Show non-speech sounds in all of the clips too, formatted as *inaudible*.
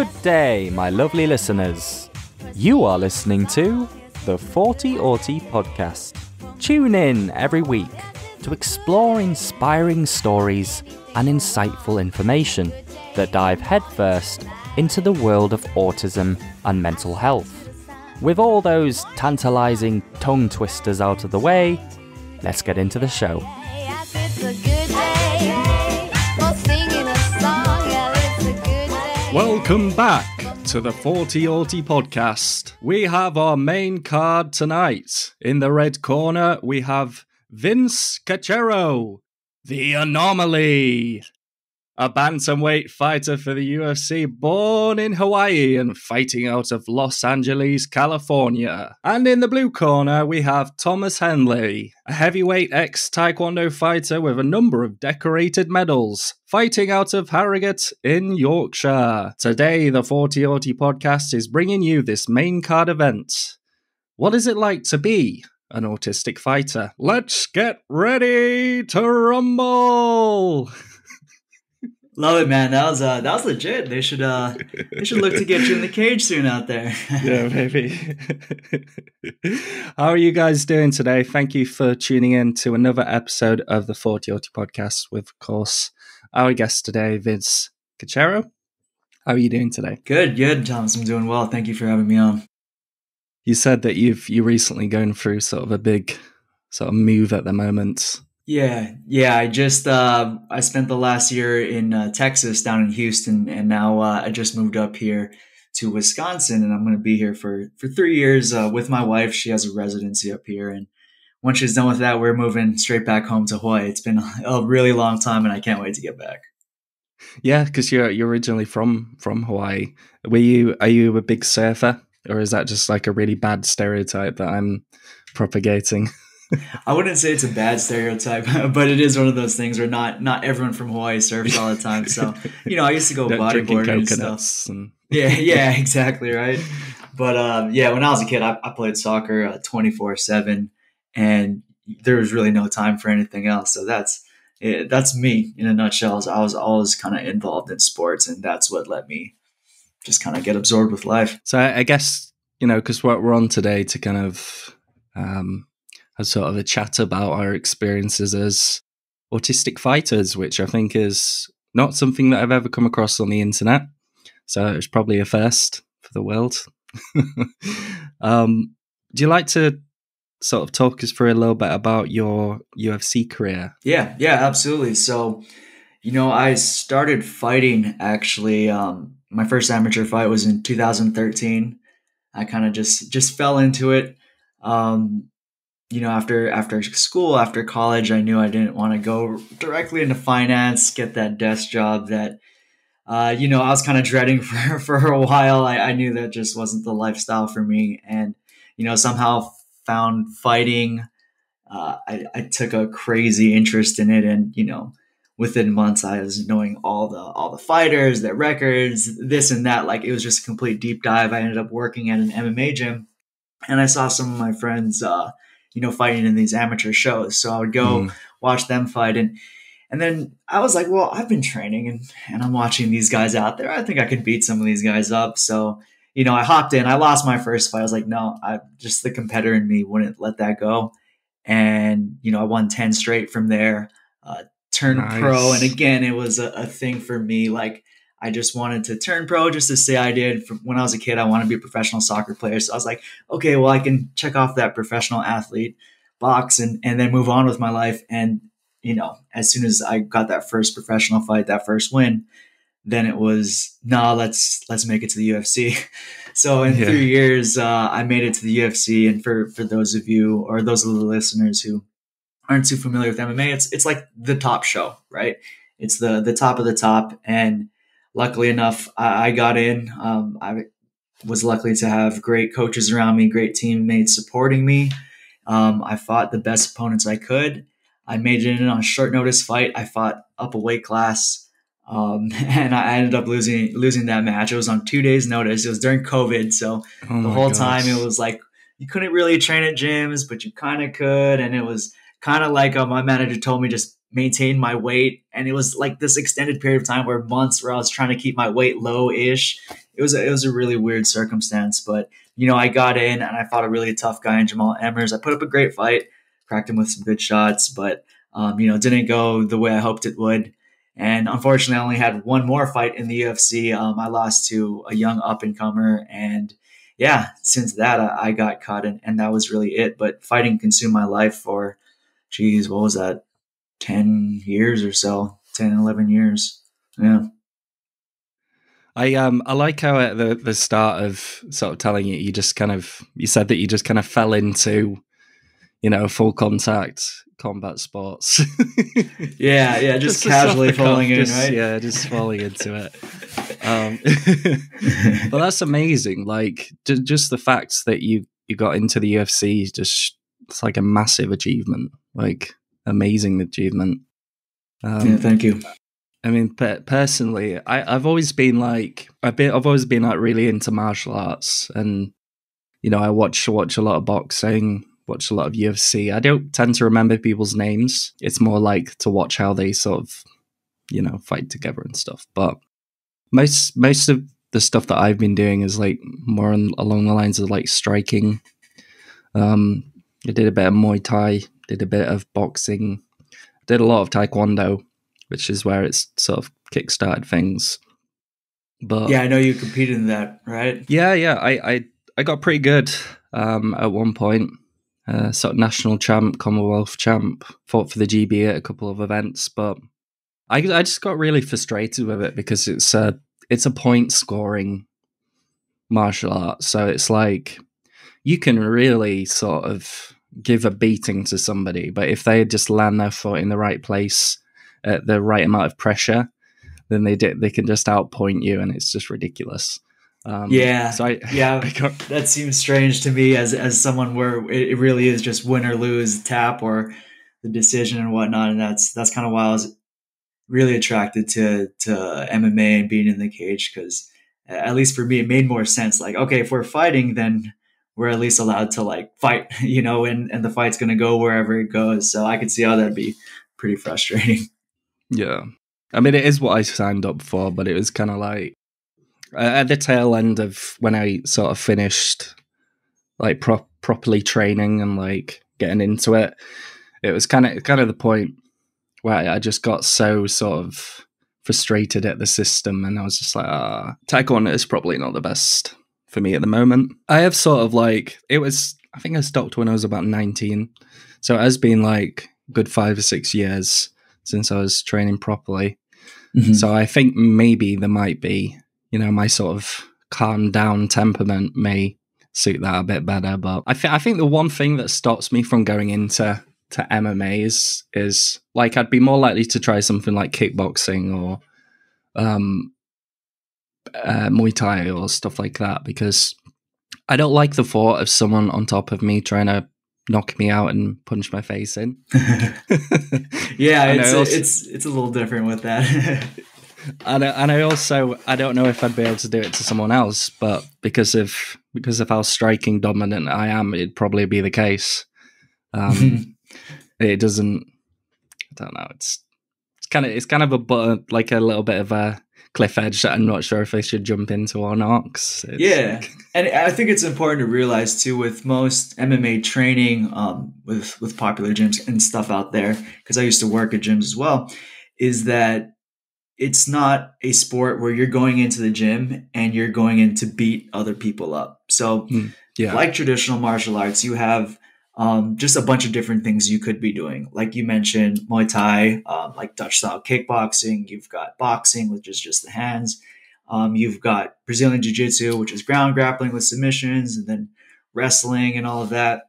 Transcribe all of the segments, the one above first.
Good day, my lovely listeners. You are listening to the Thoughty Auti podcast. Tune in every week to explore inspiring stories and insightful information that dive headfirst into the world of autism and mental health. With all those tantalizing tongue twisters out of the way, let's get into the show. Welcome back to the Thoughty Auti podcast. We have our main card tonight. In the red corner, we have Vince Cachero, the anomaly a bantamweight fighter for the UFC, born in Hawaii and fighting out of Los Angeles, California. And in the blue corner, we have Thomas Henley, a heavyweight ex Taekwondo fighter with a number of decorated medals, fighting out of Harrogate in Yorkshire. Today, the Thoughty Auti podcast is bringing you this main card event. What is it like to be an autistic fighter? Let's get ready to rumble! *laughs* Love it, man. That was uh, that was legit. They should uh, they should look to get you in the *laughs* cage soon out there. yeah, maybe. *laughs* How are you guys doing today? Thank you for tuning in to another episode of the Thoughty Auti podcast with, of course, our guest today, Vince Cachero. How are you doing today? Good, good, Thomas. I'm doing well. Thank you for having me on. You said that you've you recently going through sort of a big sort of move at the moment. Yeah, yeah. I just uh, I spent the last year in uh, Texas, down in Houston, and now uh, I just moved up here to Wisconsin, and I'm going to be here for for three years uh, with my wife. She has a residency up here, and once she's done with that, we're moving straight back home to Hawaii. It's been a really long time, and I can't wait to get back. Yeah, because you're you're originally from from Hawaii. Were you are you a big surfer, or is that just like a really bad stereotype that I'm propagating? *laughs* I wouldn't say it's a bad stereotype, *laughs* but it is one of those things where not not everyone from Hawaii surfs all the time. So you know, I used to go *laughs* bodyboarding and stuff. And... *laughs* Yeah, yeah, exactly right. But um, yeah, when I was a kid, I, I played soccer uh, twenty four seven, and there was really no time for anything else. So that's it, that's me in a nutshell. I was always kind of involved in sports, and that's what let me just kind of get absorbed with life. So I, I guess you know because what we're on today to kind of um, a sort of a chat about our experiences as autistic fighters, which I think is not something that I've ever come across on the internet. So it's probably a first for the world. *laughs* um, do you like to sort of talk us through a little bit about your UFC career? Yeah, yeah, absolutely. So, you know, I started fighting actually. Um, my first amateur fight was in 2013. I kind of just just fell into it. Um, you know, after after school, after college, I knew I didn't want to go directly into finance, get that desk job that, uh, you know, I was kind of dreading *laughs* for for a while. I, I knew that just wasn't the lifestyle for me, and you know, somehow found fighting. Uh, I, I took a crazy interest in it, and you know, within months, I was knowing all the all the fighters, their records, this and that. Like it was just a complete deep dive. I ended up working at an MMA gym, and I saw some of my friends. Uh, you know, fighting in these amateur shows. So I would go mm. watch them fight and and then I was like, well, I've been training and, and I'm watching these guys out there. I think I could beat some of these guys up. So, you know, I hopped in. I lost my first fight. I was like, no, I just the competitor in me wouldn't let that go. And, you know, I won 10 straight from there, uh, turned nice. pro. And again, it was a, a thing for me. Like, I just wanted to turn pro just to say I did. From when I was a kid, I wanted to be a professional soccer player. So I was like, okay, well, I can check off that professional athlete box and, and then move on with my life. And, you know, as soon as I got that first professional fight, that first win, then it was, nah, let's, let's make it to the UFC. *laughs* so in yeah. three years, uh, I made it to the UFC. And for, for those of you or those of the listeners who aren't too familiar with MMA, it's, it's like the top show, right? It's the, the top of the top. And, luckily enough, I, I got in. Um, I was lucky to have great coaches around me, great teammates supporting me. Um, I fought the best opponents I could. I made it in on a short notice fight. I fought up a weight class. Um, *laughs* and I ended up losing losing that match. It was on two days' notice. It was during COVID, so oh the whole gosh. time it was like you couldn't really train at gyms, but you kind of could, and it was kind of like uh, my manager told me just maintain my weight. And it was like this extended period of time where months where I was trying to keep my weight low ish. it was a, it was a really weird circumstance. But you know, I got in and I fought a really tough guy in Jamal Emmers. I put up a great fight, cracked him with some good shots, but um, you know, didn't go the way I hoped it would. And unfortunately, I only had one more fight in the UFC. Um, I lost to a young up and comer, and yeah, since that I, I got cut, and, and that was really it. But fighting consumed my life for, geez, what was that, ten years or so, 10, 11 years. Yeah. I um I like how at the the start of sort of telling you you just kind of you said that you just kind of fell into you know full contact combat sports. *laughs* yeah, yeah, just, just casually falling in, just, right? Yeah, just falling into it. Um, *laughs* but that's amazing. Like just the fact that you you got into the UFC, just it's like a massive achievement. Like amazing achievement. Um, yeah, thank you. I mean, personally, I, I've always been like, I've been, I've always been like really into martial arts, and you know, I watch watch a lot of boxing, watch a lot of UFC. I don't tend to remember people's names. It's more like to watch how they sort of, you know, fight together and stuff. But most most of the stuff that I've been doing is like more on, along the lines of like striking. Um, I did a bit of Muay Thai, did a bit of boxing, did a lot of Taekwondo which is where it's sort of kickstarted things. But yeah, I know you competed in that, right? Yeah, yeah. I I, I got pretty good um, at one point. Uh, sort of national champ, Commonwealth champ. Fought for the GB at a couple of events, but I I just got really frustrated with it because it's a it's a point scoring martial art. So it's like you can really sort of give a beating to somebody, but if they just land their foot in the right place at the right amount of pressure, then they did, they can just outpoint you, and it's just ridiculous. Um, yeah, so I, yeah, *laughs* I that seems strange to me as as someone where it really is just win or lose, tap or the decision and whatnot, and that's that's kind of why I was really attracted to to MMA and being in the cage because at least for me it made more sense. Like, okay, if we're fighting, then we're at least allowed to like fight, *laughs* you know, and and the fight's gonna go wherever it goes. So I could see how that'd be pretty frustrating. *laughs* Yeah. I mean, it is what I signed up for, but it was kind of like at the tail end of when I sort of finished like pro- properly training and like getting into it. It was kind of kind of the point where I just got so sort of frustrated at the system, and I was just like, ah, Taekwondo is probably not the best for me at the moment. I have sort of like it was. I think I stopped when I was about nineteen, so it has been like good five or six years since I was training properly. Mm-hmm. So I think maybe there might be, you know, my sort of calm down temperament may suit that a bit better. But I think I think the one thing that stops me from going into to MMA is is like I'd be more likely to try something like kickboxing or um, uh, Muay Thai or stuff like that because I don't like the thought of someone on top of me trying to knock me out and punch my face in. *laughs* yeah, it's, also, it's it's a little different with that. *laughs* and I, and I also I don't know if I'd be able to do it to someone else, but because of because of how striking dominant I am, it'd probably be the case. Um, *laughs* it doesn't. I don't know. It's it's kind of it's kind of a but like a little bit of a cliff edge that I'm not sure if I should jump into or not. yeah, *laughs* and I think it's important to realize too with most MMA training, um, with with popular gyms and stuff out there, because I used to work at gyms as well, is that it's not a sport where you're going into the gym and you're going in to beat other people up. So, mm, yeah. like traditional martial arts, you have um, just a bunch of different things you could be doing. Like you mentioned, Muay Thai, um, like Dutch style kickboxing. You've got boxing, which is just the hands. Um, you've got Brazilian Jiu Jitsu, which is ground grappling with submissions, and then wrestling and all of that.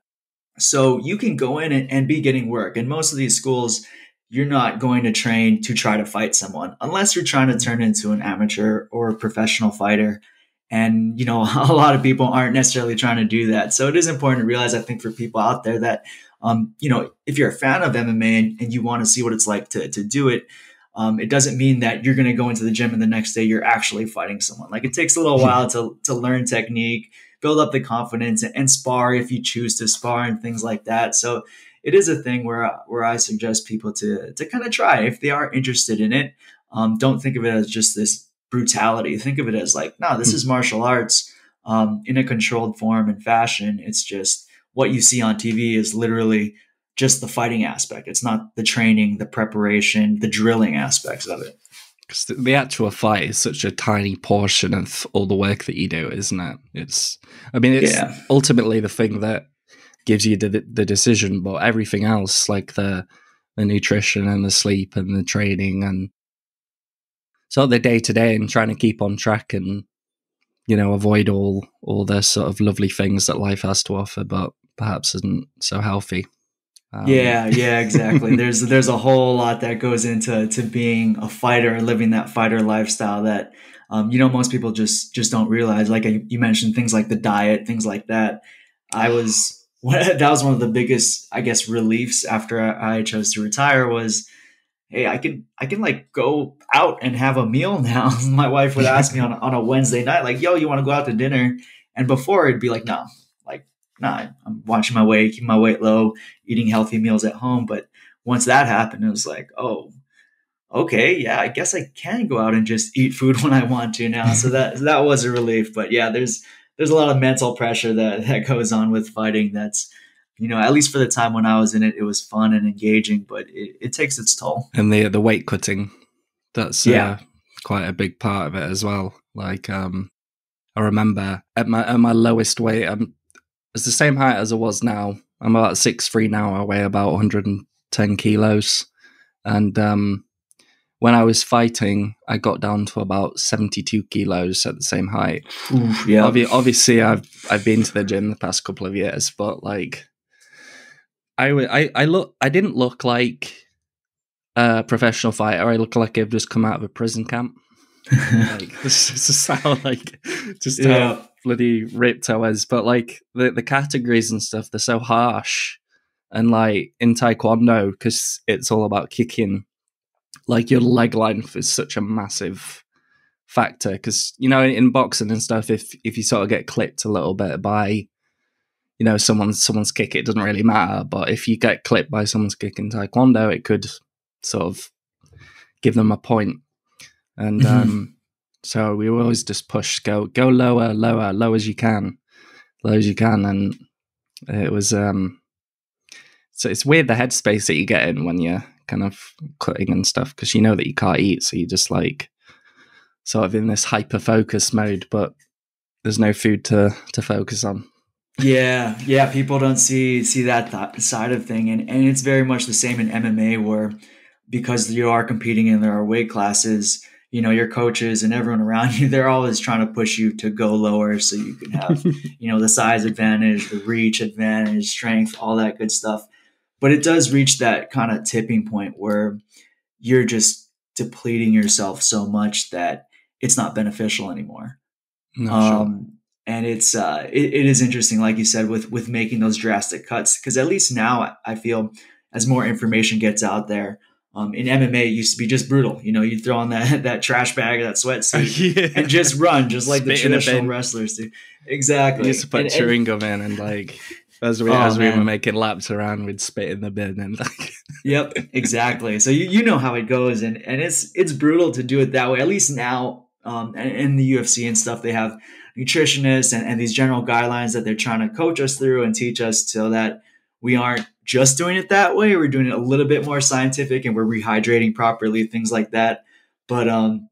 So you can go in and, and be getting work. And most of these schools, you're not going to train to try to fight someone unless you're trying to turn into an amateur or a professional fighter. And, you know, *laughs* a lot of people aren't necessarily trying to do that. So it is important to realize, I think, for people out there that, um, you know, if you're a fan of MMA and, and you want to see what it's like to, to do it, um, it doesn't mean that you're going to go into the gym and the next day you're actually fighting someone. Like it takes a little while to, to learn technique, build up the confidence and, and spar if you choose to spar and things like that. So it is a thing where, where I suggest people to, to kind of try if they are interested in it. Um, don't think of it as just this brutality. Think of it as like, no, this Hmm. is martial arts um, in a controlled form and fashion. It's just what you see on TV is literally just the fighting aspect. It's not the training, the preparation, the drilling aspects of it. 'Cause the, the actual fight is such a tiny portion of all the work that you do, isn't it? It's, I mean, it's Yeah. ultimately the thing that gives you the the decision, but everything else, like the the nutrition and the sleep and the training and sort of the day to day and trying to keep on track and you know avoid all all the sort of lovely things that life has to offer, but perhaps isn't so healthy. Um, yeah, yeah, exactly. *laughs* there's there's a whole lot that goes into to being a fighter and living that fighter lifestyle that um, you know most people just just don't realize. Like I, you mentioned, things like the diet, things like that. I was *laughs* that was one of the biggest, I guess, reliefs after I chose to retire was, hey, I can I can like go out and have a meal now. *laughs* My wife would ask me on a, on a Wednesday night, like, "Yo, you want to go out to dinner?" And before it'd be like, "No, like, nah, I'm watching my weight, keeping my weight low, eating healthy meals at home." But once that happened, it was like, "Oh, okay, yeah, I guess I can go out and just eat food *laughs* when I want to now." So that that was a relief. But yeah, there's there's a lot of mental pressure that that goes on with fighting. That's you know, at least for the time when I was in it, it was fun and engaging, but it, it takes its toll. and the the weight cutting that's Yeah. uh, quite a big part of it as well. Like um i remember at my at my lowest weight i'm it's the same height as i was now. I'm about six three now i weigh about 110 kilos. And um when i was fighting i got down to about 72 kilos at the same height. Oof, yeah, Obvi- obviously i've i've been to the gym the past couple of years but like I, I I look I didn't look like a professional fighter. I look like I've just come out of a prison camp. *laughs* Like *laughs* this is just how like just yeah, how bloody ripped I was. But like the the categories and stuff, they're so harsh. And like in Taekwondo, because it's all about kicking, like your leg length is such a massive factor. Because you know in boxing and stuff, if if you sort of get clipped a little bit by you know someone's someone's kick it doesn't really matter. But if you get clipped by someone's kick in taekwondo it could sort of give them a point. And Mhm. um so we always just push go go lower lower low as you can low as you can. And it was um so it's weird the headspace that you get in when you're kind of cutting and stuff because you know that you can't eat. So you just like sort of in this hyper focus mode but there's no food to to focus on yeah, yeah. People don't see see that th- side of thing, and and it's very much the same in MMA where because you are competing and there are weight classes. You know, your coaches and everyone around *laughs* you, they're always trying to push you to go lower so you can have *laughs* you know the size advantage the reach advantage strength all that good stuff but it does reach that kind of tipping point where you're just depleting yourself so much that it's not beneficial anymore no, sure. Um, and it's uh, it, it is interesting like you said with with making those drastic cuts because at least now I- feel as more information gets out there um, in mma it used to be just brutal you know you throw on that *laughs* that trash bag or that *laughs* sweatsuit yeah. and just run, just like the Spit a traditional wrestlers do. Exactly. We used to put And- chewing gum in and like as we Oh, as we were making laps around, we'd spit in the bin and like *laughs* yep, exactly. So you, you know how it goes, and and it's it's brutal to do it that way. At least now, um, and in the UFC and stuff, they have nutritionists and, and these general guidelines that they're trying to coach us through and teach us so that we aren't just doing it that way. We're doing it a little bit more scientific, and we're rehydrating properly, things like that. But um,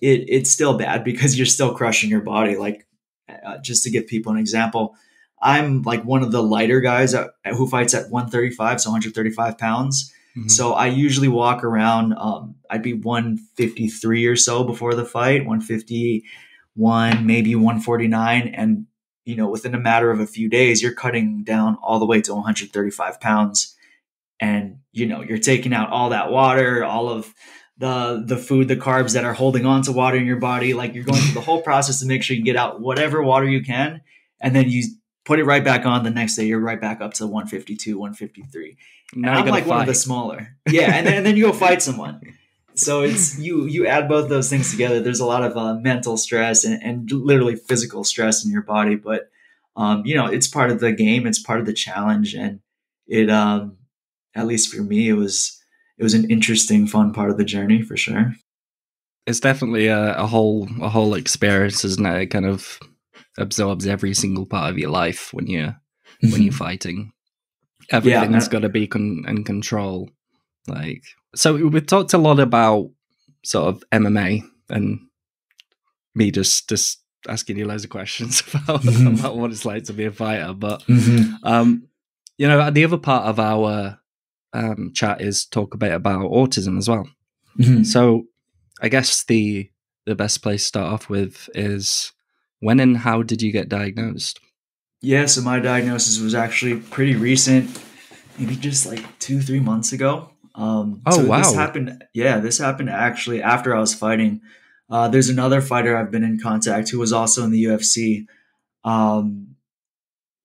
it it's still bad *laughs* because you're still crushing your body. Like uh, just to give people an example, I'm like one of the lighter guys at, who fights at 135, so 135 pounds. Mhm. So I usually walk around. Um, I'd be 153 or so before the fight, 151, maybe 149, and you know, within a matter of a few days, you're cutting down all the way to 135 pounds, and you know, you're taking out all that water, all of the the food, the carbs that are holding on to water in your body. Like you're going through the whole *laughs* process to make sure you get out whatever water you can, and then you put it right back on. The next day, you're right back up to 152, 153 now and I'm like one of the smaller. Yeah, and then, and then you go fight someone. *laughs* So it's *laughs* you you add both those things together. There's a lot of uh, mental stress and, and literally physical stress in your body, but um, you know it's part of the game. It's part of the challenge, and it um, at least for me, it was it was an interesting, fun part of the journey for sure. it's definitely a, a whole a whole experience, isn't it? It kind of absorbs every single part of your life when you're mm-hmm. when you're fighting. Everything's yeah, got to be con- in control. Like so, we've talked a lot about sort of MMA and me just just asking you loads of questions *laughs* about, mm-hmm. about what it's like to be a fighter. But mm-hmm. um, you know, the other part of our um, chat is talk a bit about autism as well. Mm-hmm. So, I guess the the best place to start off with is when and how did you get diagnosed? Yeah, so my diagnosis was actually pretty recent, maybe just like two, three months ago. Um, oh so wow! This happened. Yeah, this happened actually after I was fighting. Uh, there's another fighter I've been in contact who was also in the UFC. Um,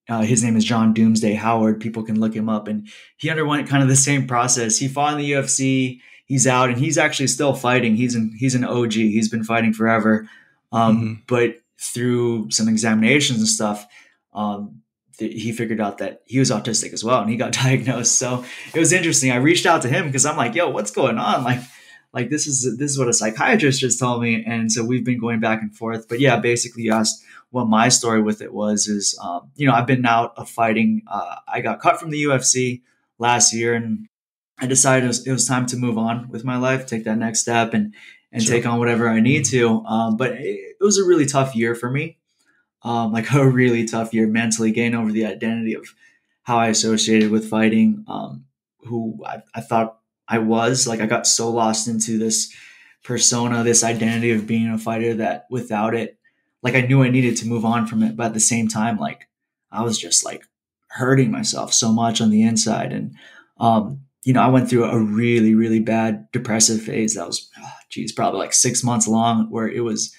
uh, his name is John Doomsday Howard. People can look him up, and he underwent kind of the same process. He fought in the UFC. He's out, and he's actually still fighting. He's an he's an OG. He's been fighting forever. Um, mm-hmm. But through some examinations and stuff, um, th- he figured out that he was autistic as well, and he got *laughs* diagnosed. So it was interesting. I reached out to him because I'm like, "Yo, what's going on?" Like, like this is this is what a psychiatrist just told me, and so we've been going back and forth. But yeah, basically, you asked what my story with it was. Is um, you know, I've been out of fighting. Uh, I got cut from the UFC last year, and I decided it was, it was time to move on with my life, take that next step, and and sure. take on whatever I need to. Um, but it, it, was a really tough year for me, um, like *laughs* a really tough year mentally, getting over the identity of how I associated with fighting, um, who I, I, thought I was. Like I got so lost into this persona, this identity of being a fighter that without it, like I knew I needed to move on from it, but at the same time, like I was just like hurting myself so much on the inside and. Um, you know, I went through a really, really bad depressive phase that was, oh, geez, probably like six months long where it was,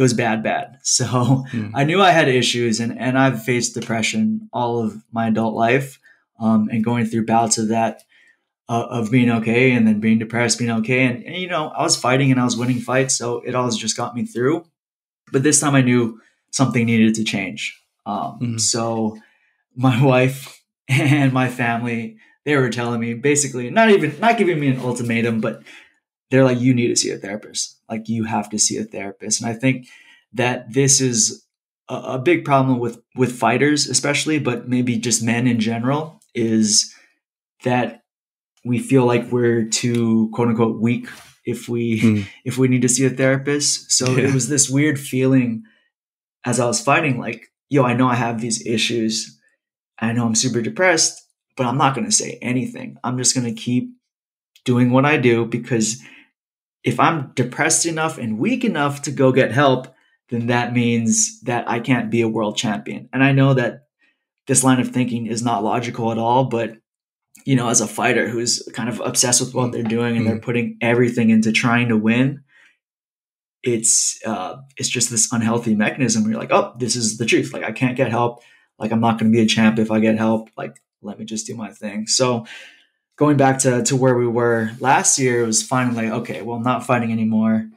it was bad, bad. *laughs* So mm. I knew I had issues and, and I've faced depression all of my adult life. Um, and going through bouts of that, uh, of being okay and then being depressed, being okay. And, and, you know, I was fighting and I was winning fights. So it always just got me through. But this time I knew something needed to change. Um, mm-hmm. So my *laughs* wife and my family, they were telling me basically not even not giving me an ultimatum, but they're like, you need to see a therapist. Like you have to see a therapist. And I think that this is a, a big problem with with fighters, especially, but maybe just men in general, is that we feel like we're too quote unquote weak if we mm. if we need to see a therapist. So yeah. it was this weird feeling as I was fighting, like, yo, I know I have these issues. I know I'm super depressed but I'm not going to say anything. I'm just going to keep doing what I do because if I'm depressed enough and weak enough to go get help, then that means that I can't be a world champion. And I know that this line of thinking is not logical at all, but you know, as a fighter who's kind of obsessed with what they're doing and they're mm-hmm. putting everything into trying to win, it's uh, it's just this unhealthy mechanism where you're like, oh, this is the truth. Like I can't get help. Like I'm not going to be a champ if I get help. Like let me just do my thing. So going back to, to where we were last year, it was finally okay, well, I'm not fighting anymore.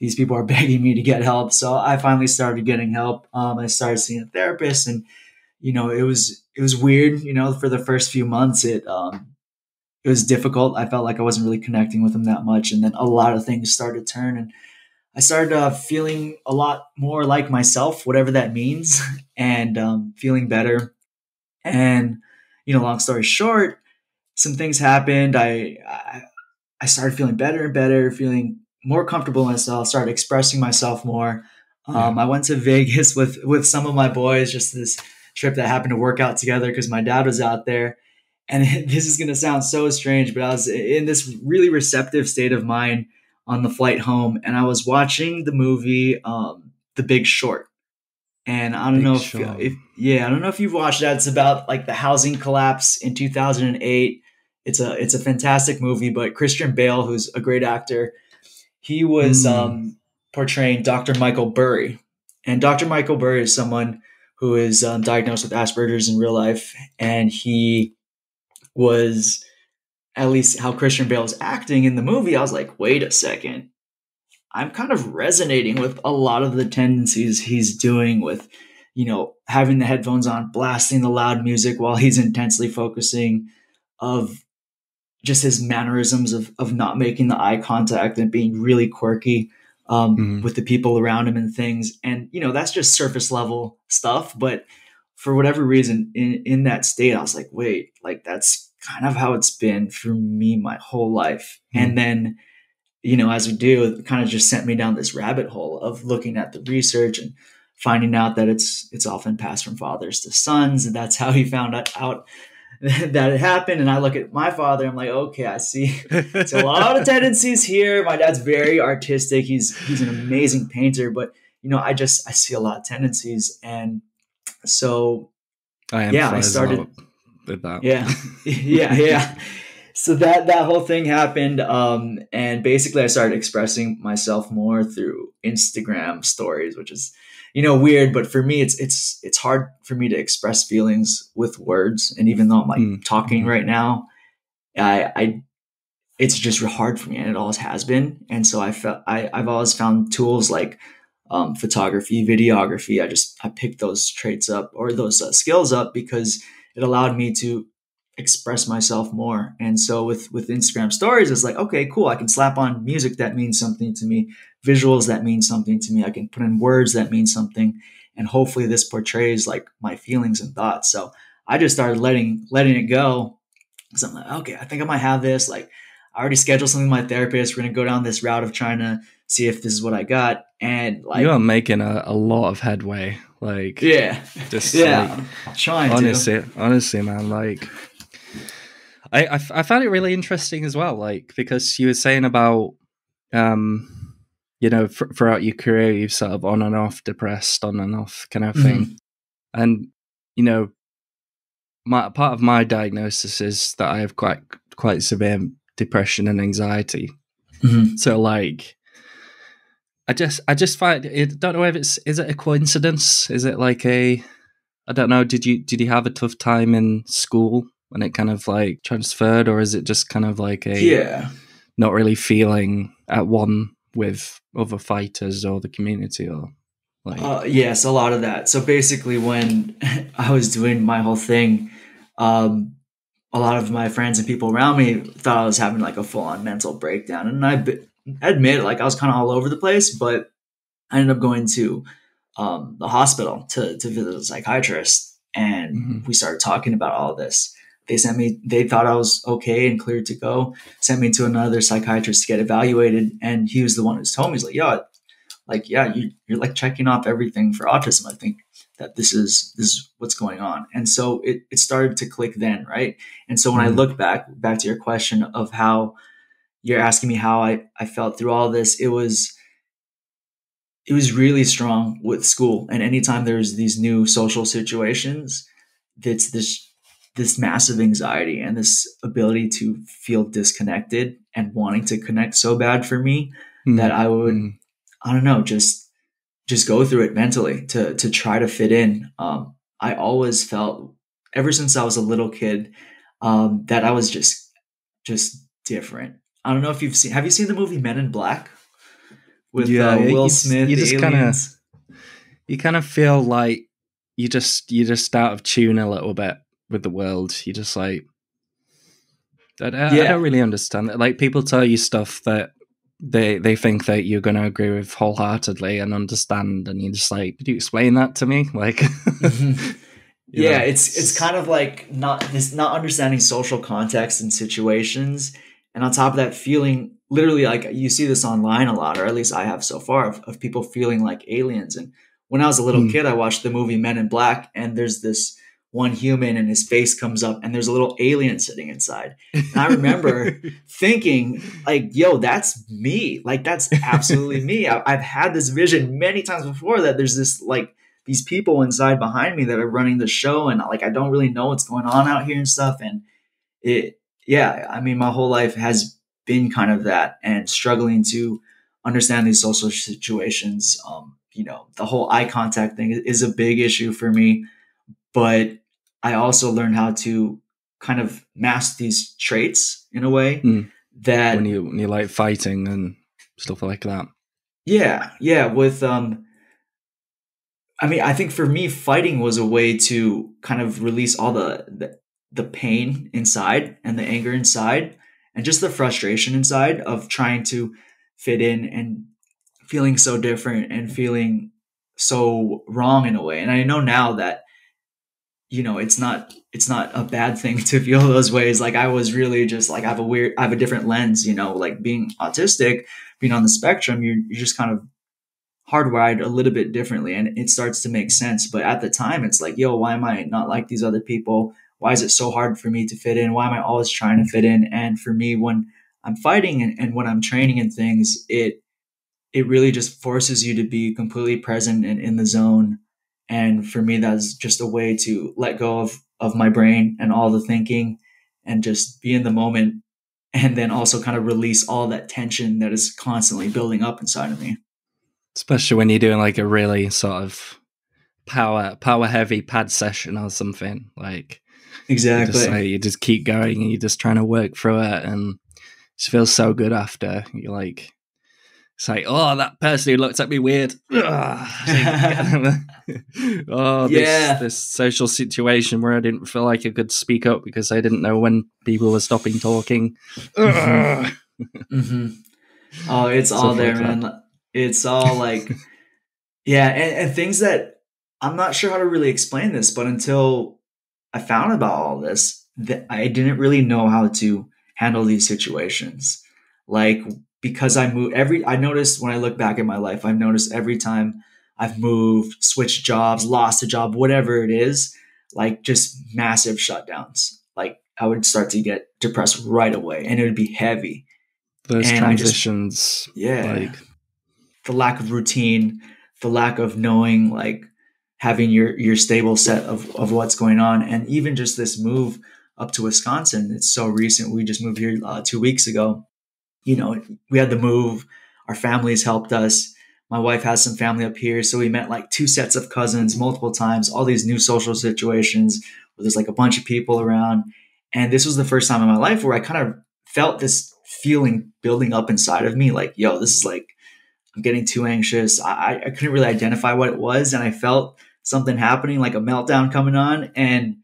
These people are *laughs* begging me to get help. So I finally started getting help. Um, I started seeing a therapist and, you know, it was, it was weird, you know, for the first few months, it, um, it was difficult. I felt like I wasn't really connecting with him that much. And then a lot of things started to turn and I started uh, feeling a lot more like myself, whatever that means, *laughs* and um, feeling better. And you know, long story short, some things happened. I, I, I started feeling better and better, feeling more comfortable myself, started expressing myself more. Um, I went to *laughs* Vegas with with some of my boys, just this trip that happened to work out together because my dad was out there. And *laughs* this is going to sound so strange, but I was in this really receptive state of mind on the flight home, and I was watching the movie um, The Big Short. And I don't Big know if, if, yeah, I don't know if you've watched that. It's about like the housing collapse in 2008. It's a it's a fantastic movie, but Christian Bale, who's a great actor, he was mm. um, portraying Dr. Michael Burry, and Dr. Michael Burry is someone who is um, diagnosed with Asperger's in real life, and he was at least how Christian Bale was acting in the movie. I was like, wait a second, I'm kind of resonating with a lot of the tendencies he's doing with, you know, having the headphones on, blasting the loud music while he's intensely focusing, of just his mannerisms of, of not making the eye contact and being really quirky. um, mm-hmm. with the people around him and things. And, you know, that's just surface level stuff. But for whatever reason, in, in that state, I was like, wait, like that's kind of how it's been for me my whole life. Mm-hmm. And then, you know, as we do, it kind of just sent me down this rabbit hole of looking at the research and finding out that it's it's often passed from fathers to sons, and that's how he found out *laughs* that it happened. And I look at my father, I'm like, okay, I see *laughs* it's a lot of tendencies here. My dad's very artistic. He's he's an amazing painter, but you know, I just I see a lot of tendencies, and so I yeah, I started with that. Yeah, *laughs* yeah, yeah. so that that whole thing happened, um, and basically I started expressing myself more through Instagram stories, which is you know weird but for me it's it's it's hard for me to express feelings with words and even though i'm like mm. talking mm-hmm. right now i i it's just hard for me and it always has been and so i felt i i've always found tools like um, photography videography i just i picked those traits up or those uh, skills up because it allowed me to express myself more and so with with instagram stories it's like okay cool i can slap on music that means something to me visuals that mean something to me. I can put in words that mean something. And hopefully this portrays like my feelings and thoughts. So I just started letting letting it go. Cause I'm like, okay, I think I might have this. Like I already scheduled something with my therapist. We're gonna go down this route of trying to see if this is what I got. And like you are making a, a lot of headway. Like yeah, just yeah, like, trying honestly, to. honestly, man. Like I, I I found it really interesting as well. Like because you were saying about um you know, f- throughout your career, you've sort of on and off depressed, on and off kind of thing. Mm-hmm. And, you know, my part of my diagnosis is that I have quite quite severe depression and anxiety. Mm-hmm. So like I just I just find it. don't know if it's is it a coincidence? Is it like a I don't know, did you did you have a tough time in school when it kind of like transferred or is it just kind of like a Yeah. not really feeling at one with other fighters or the community or like uh, yes a lot of that so basically when *laughs* i was doing my whole thing um, a lot of my friends and people around me thought i was having like a full-on mental breakdown and i admit like i was kind of all over the place but i ended up going to um, the hospital to, to visit a psychiatrist and mm-hmm. we started talking about all this they sent me, they thought I was okay and cleared to go, sent me to another psychiatrist to get evaluated. And he was the one who told me, he's like, yeah, like, yeah, you, you're like checking off everything for autism. I think that this is, this is what's going on. And so it, it started to click then. Right. And so when mm-hmm. I look back, back to your question of how you're asking me how I, I felt through all this, it was, it was really strong with school. And anytime there's these new social situations, that's this this massive anxiety and this ability to feel disconnected and wanting to connect so bad for me mm. that I would, mm. I don't know, just just go through it mentally to to try to fit in. Um, I always felt ever since I was a little kid um, that I was just just different. I don't know if you've seen. Have you seen the movie Men in Black with yeah, uh, Will you, Smith? You just kind of you kind of feel like you just you're just out of tune a little bit with the world. You just like, I, I, yeah. I don't really understand that. Like people tell you stuff that they they think that you're going to agree with wholeheartedly and understand, and you're just like, could you explain that to me? *laughs* Like, mm-hmm. *laughs* yeah, know? it's it's kind of like not this not understanding social context and situations, and on top of that, feeling literally like you see this online a lot, or at least I have so far of, of people feeling like aliens. And when I was a little mm. kid, I watched the movie Men in Black, and there's this one human and his face comes up and there's a little alien sitting inside. And I remember *laughs* thinking, like, yo, that's me. Like, that's absolutely me. I, have had this vision many times before that there's this, like, these people inside behind me that are running the show. And, like, I don't really know what's going on out here and stuff. And it, yeah, I mean, my whole life has been kind of that and struggling to understand these social situations. Um, you know, the whole eye contact thing is a big issue for me. But I also learned how to kind of mask these traits in a way mm. that when you when you like fighting and stuff like that. Yeah, yeah. With um, I mean, I think for me, fighting was a way to kind of release all the the, the pain inside and the anger inside, and just the frustration inside of trying to fit in and feeling so different and feeling so wrong in a way. And I know now that you know it's not it's not a bad thing *laughs* to feel those ways. Like i was really just like i have a weird i have a different lens you know like being autistic being on the spectrum you're, you're just kind of hardwired a little bit differently and it starts to make sense. But at the time it's like yo why am i not like these other people? Why is it so hard for me to fit in? Why am i always trying to fit in? And for me when i'm fighting and, and when i'm training and things it it really just forces you to be completely present and in the zone and for me, that's just a way to let go of, of my brain and all the thinking and just be in the moment. And then also kind of release all that tension that is constantly building up inside of me. Especially when you're doing like a really sort of power, power heavy pad session or something like exactly. You just, like, you just keep going and you're just trying to work through it and it feels so good after you're like, say, "Oh, that person who looked at me weird." *laughs* *laughs* *laughs* oh, this, yeah. this social situation where I didn't feel like I could speak up because I didn't know when people were stopping talking. Mm-hmm. *laughs* mm-hmm. Oh, it's Stuff all there, like man. That. It's all like, yeah, and, and things that I'm not sure how to really explain this, but until I found about all this, that I didn't really know how to handle these situations. Like because I moved every, I noticed when I look back at my life, I've noticed every time I've moved, switched jobs, lost a job, whatever it is, like just massive shutdowns. Like I would start to get depressed right away and it would be heavy. Those and transitions. Just, yeah. Like the lack of routine, the lack of knowing, like having your, your stable set of, of what's going on. And even just this move up to Wisconsin, it's so recent. We just moved here uh, two weeks ago you know, we had to move. Our families helped us. My wife has some family up here. So we met like two sets of cousins multiple times, all these new social situations where there's like a bunch of people around. And this was the first time in my life where I kind of felt this feeling building up inside of me like, yo, this is like, I'm getting too anxious. I, I couldn't really identify what it was. And I felt something happening, like a meltdown coming on. And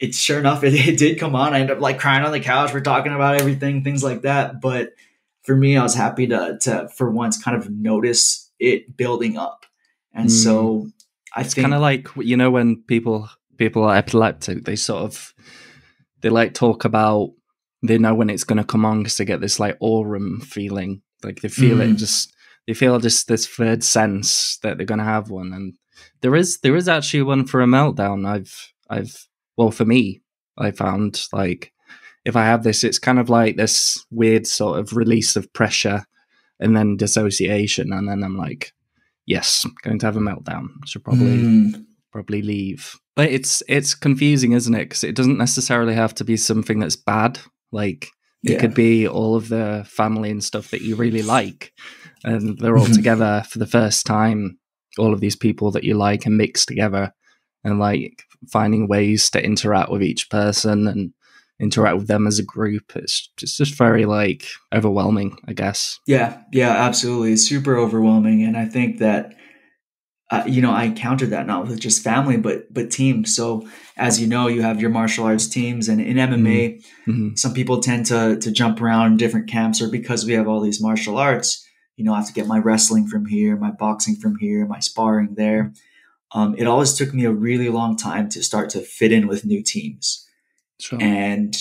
it sure enough, *laughs* it, it did come on. I ended up like crying on the couch. We're talking about everything, things like that. But for me, I was happy to, to for once kind of notice it building up. And mm. so I it's think kind of like, you know, when people, people are epileptic, they sort of, they like talk about, they know when it's going to come on because they get this like aurum feeling. Like they feel mm. it just, they feel just this third sense that they're going to have one. And there is, there is actually one for a meltdown. I've, I've, well, for me, I found like if I have this, it's kind of like this weird sort of release of pressure and then dissociation, and then I'm like, yes, going to have a meltdown. Should probably mm. probably leave. But it's it's confusing, isn't it? Because it doesn't necessarily have to be something that's bad. Like it yeah. could be all of the family and stuff that you really like, and they're all together for the first time. All of these people that you like and mixed together, and like finding ways to interact with each person and interact with them as a group. It's just, just very like overwhelming, I guess. Yeah, yeah, absolutely. It's super overwhelming. And I think that, uh, you know, I encountered that not with just family, but, but teams. So as you know, you have your martial arts teams and in MMA, mm-hmm. mm-hmm. some people tend to, to jump around different camps or because we have all these martial arts, you know, I have to get my wrestling from here, my boxing from here, my sparring there. Um, it always took me a really long time to start to fit in with new teams. Sure. And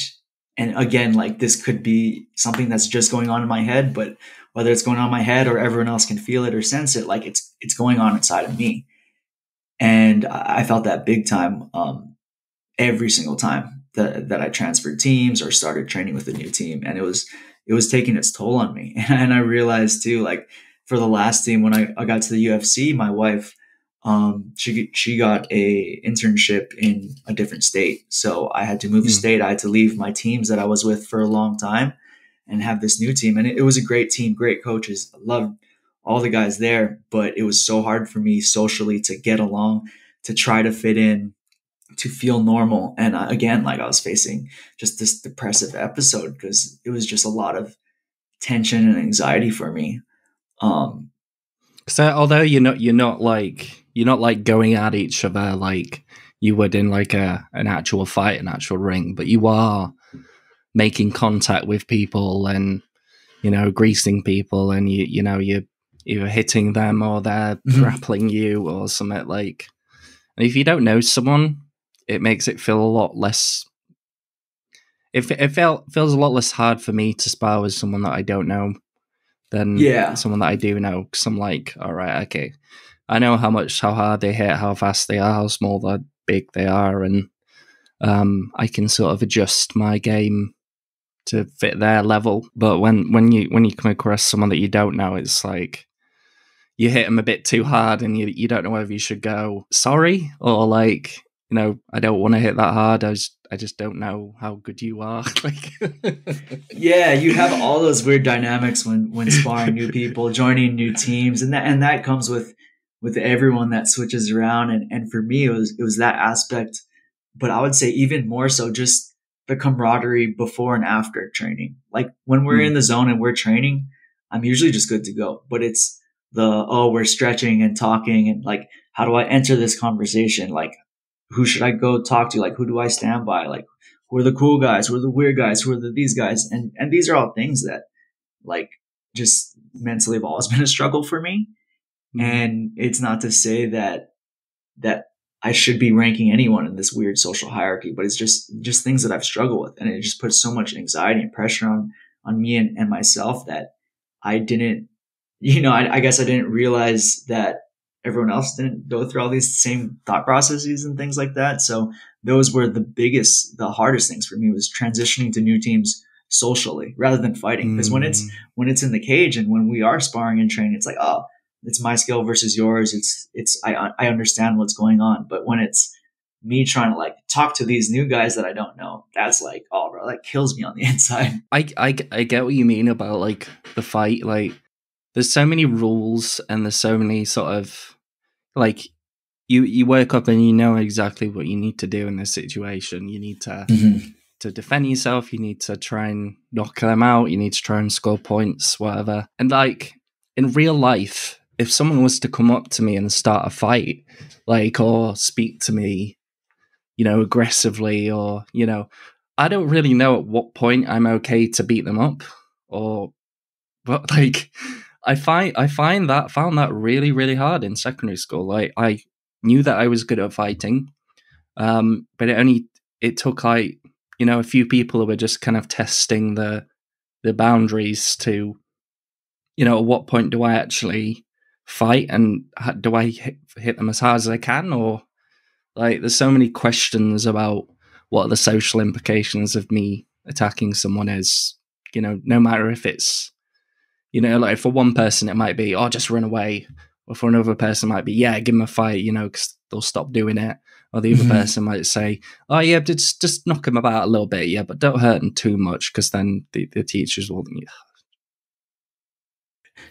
and again, like this could be something that's just going on in my head, but whether it's going on my head or everyone else can feel it or sense it, like it's it's going on inside of me. And I felt that big time um, every single time that, that I transferred teams or started training with a new team. And it was it was taking its toll on me. *laughs* And I realized too, like for the last team when I, I got to the UFC, my wife um, she she got a internship in a different state, so I had to move mm. state. I had to leave my teams that I was with for a long time, and have this new team. And it, it was a great team, great coaches. I loved all the guys there, but it was so hard for me socially to get along, to try to fit in, to feel normal. And uh, again, like I was facing just this depressive episode because it was just a lot of tension and anxiety for me. Um, so although you're not you're not like you're not like going at each other like you would in like a an actual fight, an actual ring, but you are making contact with people and you know greasing people, and you you know you either hitting them or they're Mhm. grappling you or something like. And if you don't know someone, it makes it feel a lot less. It it felt feels a lot less hard for me to spar with someone that I don't know than Yeah. someone that I do know. Because I'm like, all right, okay, I know how much, how hard they hit, how fast they are, how small, how big they are, and um, I can sort of adjust my game to fit their level. But when when you when you come across someone that you don't know, it's like you hit them a bit too hard, and you you don't know whether you should go sorry or like you know I don't want to hit that hard. I just I just don't know how good you are. *laughs* like Yeah, you have all those weird dynamics when when sparring new *laughs* people, joining new teams, and that and that comes with with everyone that switches around. And and for me, it was it was that aspect, but I would say even more so just the camaraderie before and after training. Like when we're Hmm. in the zone and we're training, I'm usually just good to go. But it's the oh we're stretching and talking and like how do I enter this conversation? Like who should I go talk to? Like who do I stand by? Like who are the cool guys? Who are the weird guys? Who are the these guys? And and these are all things that like just mentally have always *laughs* been a struggle for me. Mm-hmm. And it's not to say that that I should be ranking anyone in this weird social hierarchy, but it's just just things that I've struggled with, and it just puts so much anxiety and pressure on on me and, and myself that I didn't, *laughs* you know, I, I guess I didn't realize that everyone else didn't go through all these same thought processes and things like that. So those were the biggest, the hardest things for me was transitioning to new teams socially rather than fighting. Because when it's Mm. when it's in the cage and when we are sparring and training, it's like, oh, it's my skill versus yours. It's it's I I understand what's going on. But when it's me trying to like talk to these new guys that I don't know, that's like, oh, bro, that kills me on the *laughs* inside. I, I, I get what you mean about like the fight. Like, there's so many rules and there's so many sort of like you you wake up and you know exactly what you need to do in this situation. You need to mm-hmm. to defend yourself. You need to try and knock them out. You need to try and score points, whatever. And like in real life, if someone was to come up to me and start a fight, like or speak to me, you know, aggressively, or you know, I don't really know at what point I'm okay to beat them up, or but *laughs* like I find I find that found that really really hard in secondary school. Like I knew that I was good at fighting, um, but it only it took like you know a few people who were just kind of testing the the boundaries to you know at what point do I actually fight and do I hit, hit them as hard as I can or like there's so many questions about what are the social implications of me attacking someone is you know no matter if it's you know like for one person it might be oh just run away or for another person it might be yeah give them a fight you know because they'll stop doing it or the other Mhm. person might say oh yeah just just knock them about a little bit yeah but don't hurt them too much because then the, the teachers will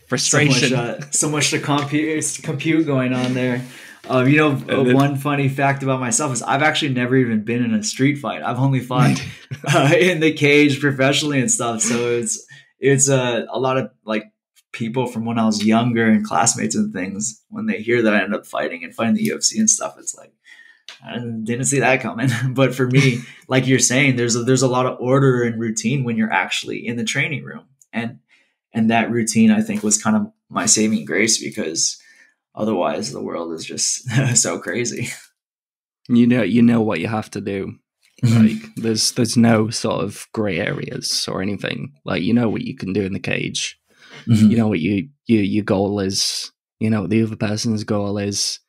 frustration So much, uh, so much to compute, compute going on there. Um, you know, *laughs* uh, then- one funny fact about myself is I've actually never even been in a street fight. I've only fought *laughs* uh, in the cage professionally and stuff. So it's it's uh, a lot of like people from when I was younger and classmates and things when they hear that I end up fighting and fighting the UFC and stuff. It's like I didn't see that coming. *laughs* but for me, *laughs* like you're saying, there's a, there's a lot of order and routine when you're actually in the training room, and and that routine I think was kind of my saving grace because otherwise the world is just *laughs* so crazy. you know you know what you have to do Mm-hmm. like there's there's no sort of gray areas or anything like you know what you can do in the cage Mm-hmm. you know what you, you your goal is you know what the other person's goal is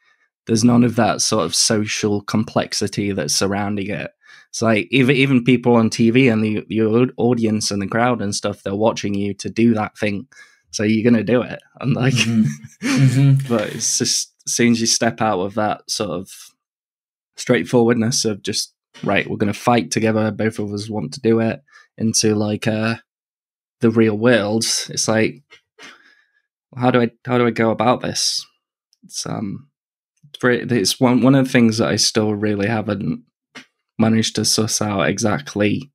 there's none of that sort of social complexity that's surrounding it it's like even even people on tv and the, the audience and the crowd and stuff they're watching you to do that thing so you're gonna do it and like Mhm. Mhm. *laughs* but it's just as soon as you step out of that sort of straightforwardness of just right we're going to fight together both of us want to do it into like uh the real world it's like how do i how do i go about this it's um it's, one one of the things that i still really haven't managed to suss out exactly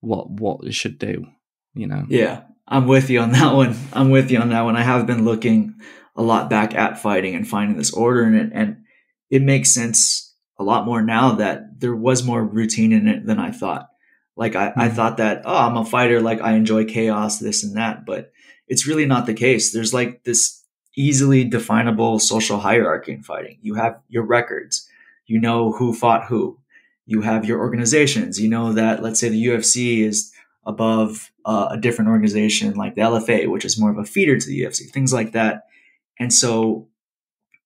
what what you should do you know Yeah, I'm with you on that *laughs* one. I'm with you on that one. I have been looking a lot back at fighting and finding this order in it, and it makes sense a lot more now that there was more routine in it than I thought. Like I, mm-hmm. I thought that, oh, I'm a fighter, like I enjoy chaos, this and that, but it's really not the case. There's like this easily definable social hierarchy in fighting. You have your records, you know who fought who, you have your organizations, you know that, let's say the UFC is above uh, a different organization like the LFA, which is more of a feeder to the UFC, things like that. And so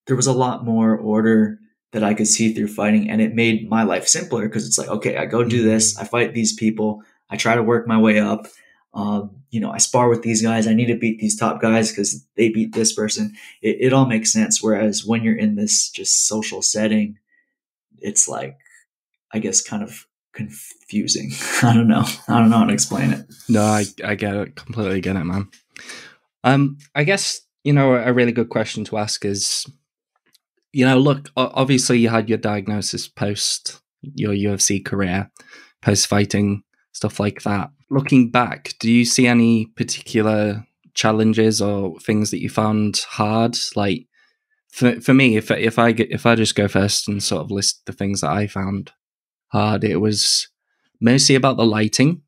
there was a lot more order that I could see through fighting, and it made my life simpler because it's like, okay, I go do this, mm-hmm. I fight these people, I try to work my way up. Um, you know, I spar with these guys. I need to beat these top guys because they beat this person. It, it all makes sense. Whereas when you're in this just social setting, it's like, I guess, kind of confusing. *laughs* I don't know. I don't know how to explain it. No, I, I get it. Completely get it, man. Um, I guess, you know, a really good question to ask is, you know, look, obviously you had your diagnosis post your UFC career, post fighting, stuff like that. Looking back, do you see any particular challenges or things that you found hard? Like for for me, if if I if I just go first and sort of list the things that I found hard, it was mostly about the lighting.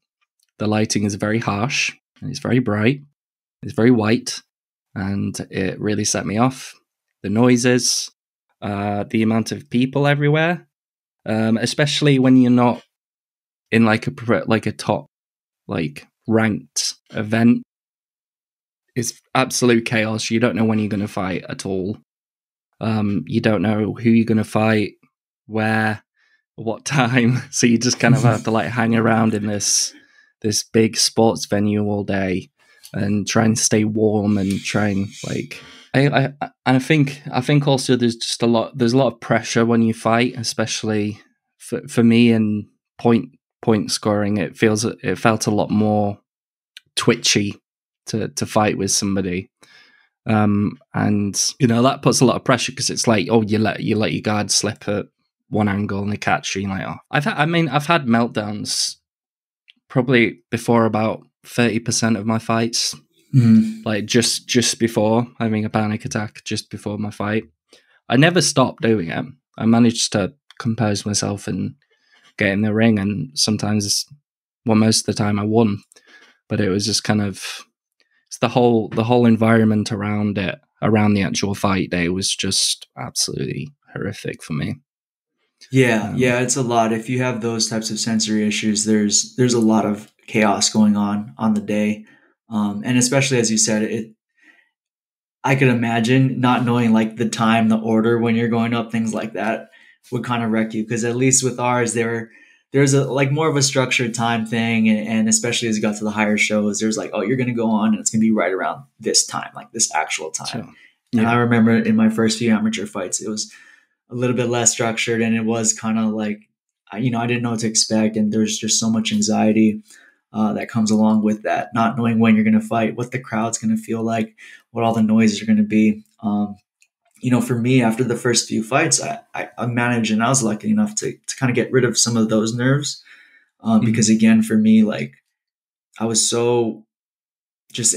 The lighting is very harsh and it's very bright. It's very white, and it really set me off. The noises, uh, the amount of people everywhere, um, especially when you're not in like a like a top like ranked event. It's absolute chaos. You don't know when you're going to fight at all. Um, you don't know who you're going to fight, where, what time. *laughs* So you just kind of have to like hang around in this this big sports venue all day and try and stay warm and try and like I, I and I think I think also there's just a lot there's a lot of pressure when you fight, especially for for me and point point scoring. It feels it felt a lot more twitchy to to fight with somebody. Um, and you know that puts a lot of pressure because it's like, oh, you let you let your guard slip at one angle and they catch you. Like, oh, I've had, I mean, I've had meltdowns probably before about thirty percent of my fights mm. like just just before having a panic attack, just before my fight. I never stopped doing it. I managed to compose myself and get in the ring, and sometimes, well, most of the time I won. But it was just kind of it's the whole the whole environment around it, around the actual fight day, was just absolutely horrific for me. Yeah, um, yeah, it's a lot. If you have those types of sensory issues, there's there's a lot of chaos going on on the day. Um, and especially as you said, it, I could imagine not knowing like the time, the order when you're going up, things like that would kind of wreck you. Cause at least with ours, there, there's a like more of a structured time thing. And, and especially as you got to the higher shows, there's like, oh, you're going to go on and it's going to be right around this time, like this actual time. Sure. Yeah. And I remember in my first few amateur fights, it was a little bit less structured and it was kind of like, you know, I didn't know what to expect. And there's just so much anxiety uh, that comes along with that, not knowing when you're going to fight, what the crowd's going to feel like, what all the noises are going to be. Um, you know, for me, after the first few fights, I, I, I, managed and I was lucky enough to, to kind of get rid of some of those nerves. Um, mm-hmm. Because again, for me, like I was so just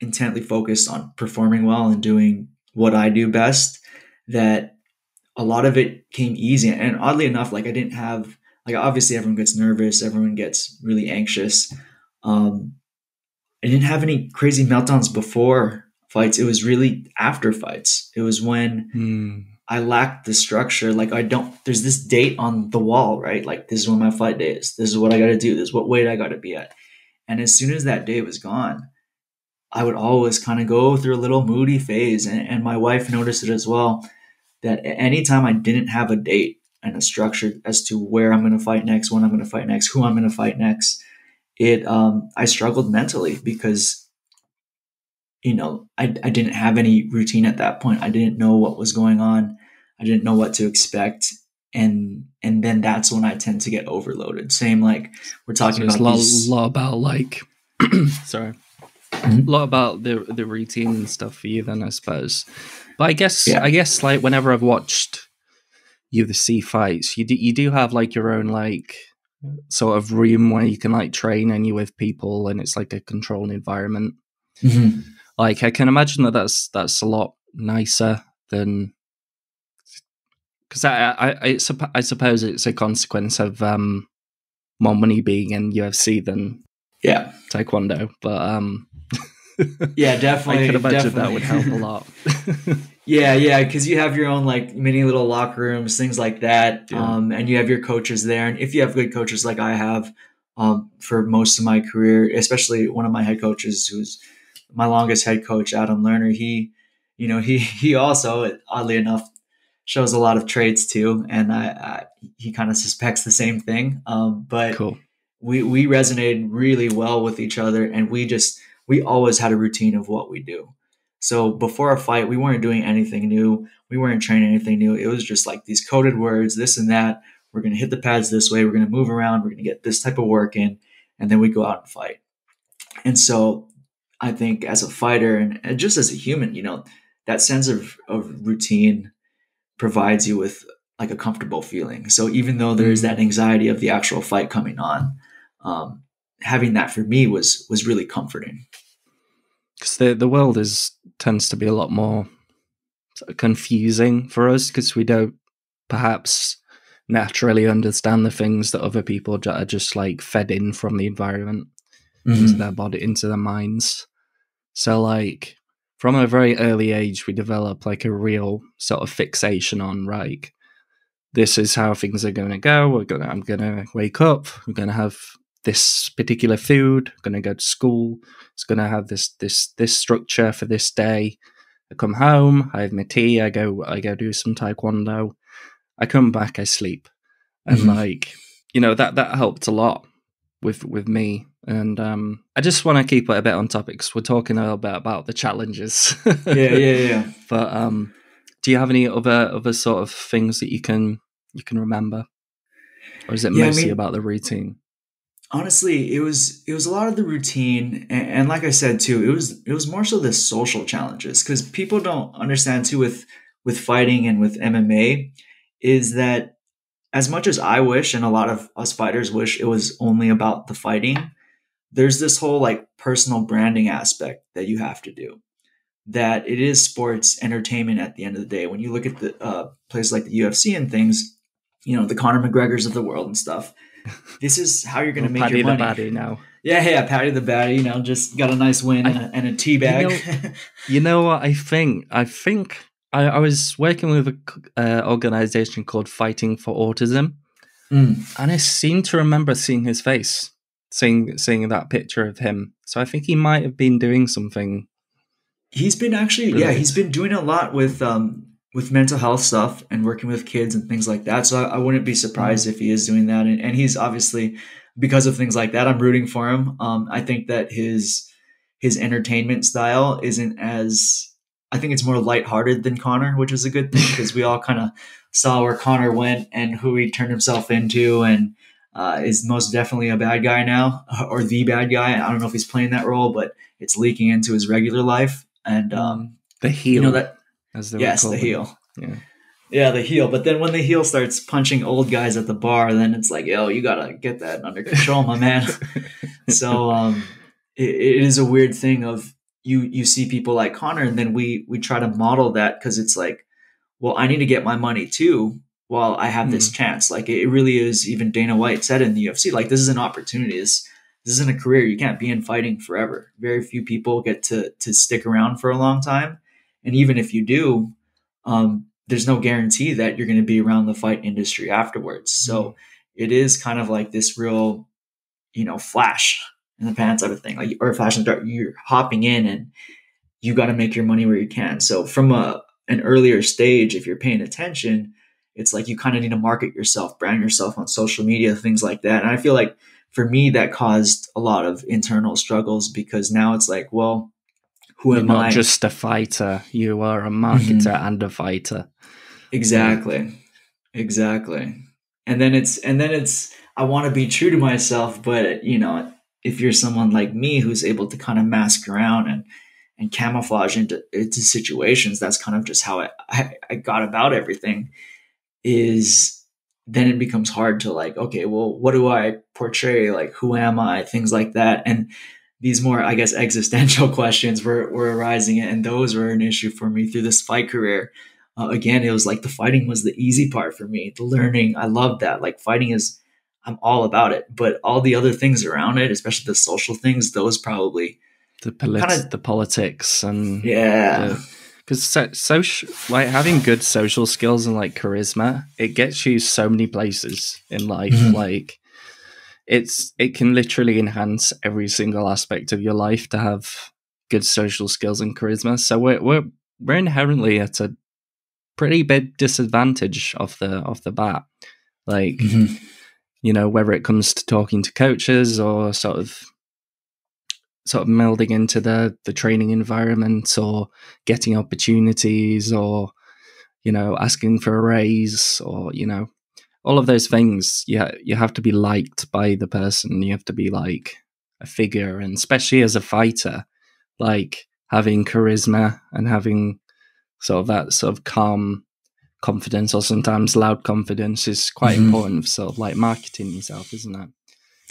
intently focused on performing well and doing what I do best that a lot of it came easy. And oddly enough, like I didn't have like obviously everyone gets nervous, everyone gets really anxious. Um, I didn't have any crazy meltdowns before fights. It was really after fights. It was when mm. I lacked the structure. Like I don't. There's this date on the wall, right? Like this is when my fight day is. This is what I got to do. This is what weight I got to be at. And as soon as that day was gone, I would always kind of go through a little moody phase. And, and my wife noticed it as well. That anytime I didn't have a date, and a structure as to where I'm going to fight next, when I'm going to fight next, who I'm going to fight next. It um, I struggled mentally because you know I, I didn't have any routine at that point. I didn't know what was going on. I didn't know what to expect, and and then that's when I tend to get overloaded. Same like we're talking so about a these... lot, about like *coughs* sorry. Mm-hmm. A lot about the the routine and stuff for you then I suppose. But I guess yeah. I guess like whenever I've watched UFC fights, you do, you do have like your own like sort of room where you can like train and you with people and it's like a controlled environment. Mm-hmm. Like I can imagine that that's that's a lot nicer than because I I, I, I suppose it's a consequence of um more money being in UFC than yeah Taekwondo. But um, *laughs* yeah, definitely. I could imagine definitely. that would help a lot. *laughs* yeah, yeah, because you have your own like mini little locker rooms, things like that, Yeah. um, and you have your coaches there. And if you have good coaches like I have um, for most of my career, especially one of my head coaches, who's my longest head coach, Adam Lerner, he, you know, he *laughs* he also oddly enough shows a lot of traits too, and I, I he kind of suspects the same thing. Um, but cool. we we resonated really well with each other and we just we always had a routine of what we do so before a fight we weren't doing anything new. We weren't training anything new. It was just like these coded words this and that. We're going to hit the pads this way. We're going to move around. We're going to get this type of work in and then we go out and fight. And so i think as a fighter and, and just as a human you know that sense of, of routine provides you with like a comfortable feeling. So even though there is that anxiety of the actual fight coming on um, having that for me was was really comforting. because the the world is tends to be a lot more sort of confusing for us because we don't perhaps naturally understand the things that other people are just like fed in from the environment into mm-hmm. their body into their minds. So like from a very early age we develop like a real sort of fixation on right this is how things are going to go we're gonna i'm gonna wake up we're gonna have this particular food gonna go to school it's going to have this this this structure for this day. I come home, I have my tea, I go I go do some taekwondo. I come back, I sleep, and Mhm. like you know that that helped a lot with with me. And um, I just want to keep it a bit on topic 'cause we're talking a little bit about the challenges. yeah, yeah, yeah. *laughs* But um, do you have any other other sort of things that you can you can remember, or is it Yeah, I mostly mean- about the routine? Honestly, it was it was a lot of the routine, and, and like I said too, it was it was more so the social challenges because people don't understand too with with fighting and with MMA is that as much as I wish and a lot of us fighters wish it was only about the fighting, there's this whole like personal branding aspect that you have to do. That it is sports entertainment at the end of the day. When you look at the uh, places like the UFC and things, you know the Conor McGregor's of the world and stuff. This is how you're going to make your money. the baddie now. Yeah, yeah, Paddy the Baddy, you know, just got a nice win and, a, and a tea bag. *laughs* You know what I think? I think I, I was working with an uh, organization called Fighting for Autism, Mm. and I seem to remember seeing his face, seeing seeing that picture of him. So I think he might have been doing something. He's been actually, yeah, he's been doing a lot with um with mental health stuff and working with kids and things like that. So I, I wouldn't be surprised if he is doing that. And, and he's obviously because of things like that, I'm rooting for him. Um, I think that his his entertainment style isn't as I think it's more lighthearted than Conor, which is a good thing because we all kind of saw where Conor went and who he turned himself into and uh, is most definitely a bad guy now or the bad guy. I don't know if he's playing that role, but it's leaking into his regular life. And um, The heel, you know that as they yes, the heel. Yeah. Yeah, the heel. But then when the heel starts punching old guys at the bar, then it's like, yo, you gotta get that under control, my man. *laughs* so um, it, it is a weird thing of you you see people like Conor, and then we we try to model that because it's like, well, I need to get my money too while I have this chance. Like it really is. Even Dana White said in the UFC, like this is an opportunity. This this isn't a career. You can't be in fighting forever. Very few people get to to stick around for a long time, and even if you do, um, there's no guarantee that you're going to be around the fight industry afterwards. So it is kind of like this real, you know, flash in the pan type of thing, like or flash in the dark. You're hopping in, and you got to make your money where you can. So from a an earlier stage, if you're paying attention, it's like you kind of need to market yourself, brand yourself on social media, things like that. And I feel like for me, that caused a lot of internal struggles because now it's like, well, who You're am not I? just a fighter; you are a marketer mm-hmm. and a fighter. Exactly. Exactly. And then it's and then it's I want to be true to myself, but you know, if you're someone like me who's able to kind of mask around and and camouflage into into situations, that's kind of just how I, I, I got about everything. Is then it becomes hard to like, okay, well, what do I portray? Like, who am I? Things like that. And these more, I guess, existential *laughs* questions were, were arising, and those were an issue for me through this fight career uh, again, it was like the fighting was the easy part for me. The learning, I love that. Like fighting is, I'm all about it. But all the other things around it, especially the social things, those probably the polit- kinda, the politics and yeah. Because so, social, like having good social skills and like charisma, it gets you so many places in life. Mm-hmm. Like it's it can literally enhance every single aspect of your life to have good social skills and charisma. So we're we're we're inherently at a pretty big disadvantage off the off the bat. Like mm-hmm. you know, whether it comes to talking to coaches or sort of sort of melding into the the training environment or getting opportunities or you know asking for a raise or you know all of those things you ha- you have to be liked by the person you have to be like a figure and especially as a fighter like having charisma and having sort of that sort of calm confidence or sometimes loud confidence is quite mm-hmm. important for sort of like marketing yourself isn't it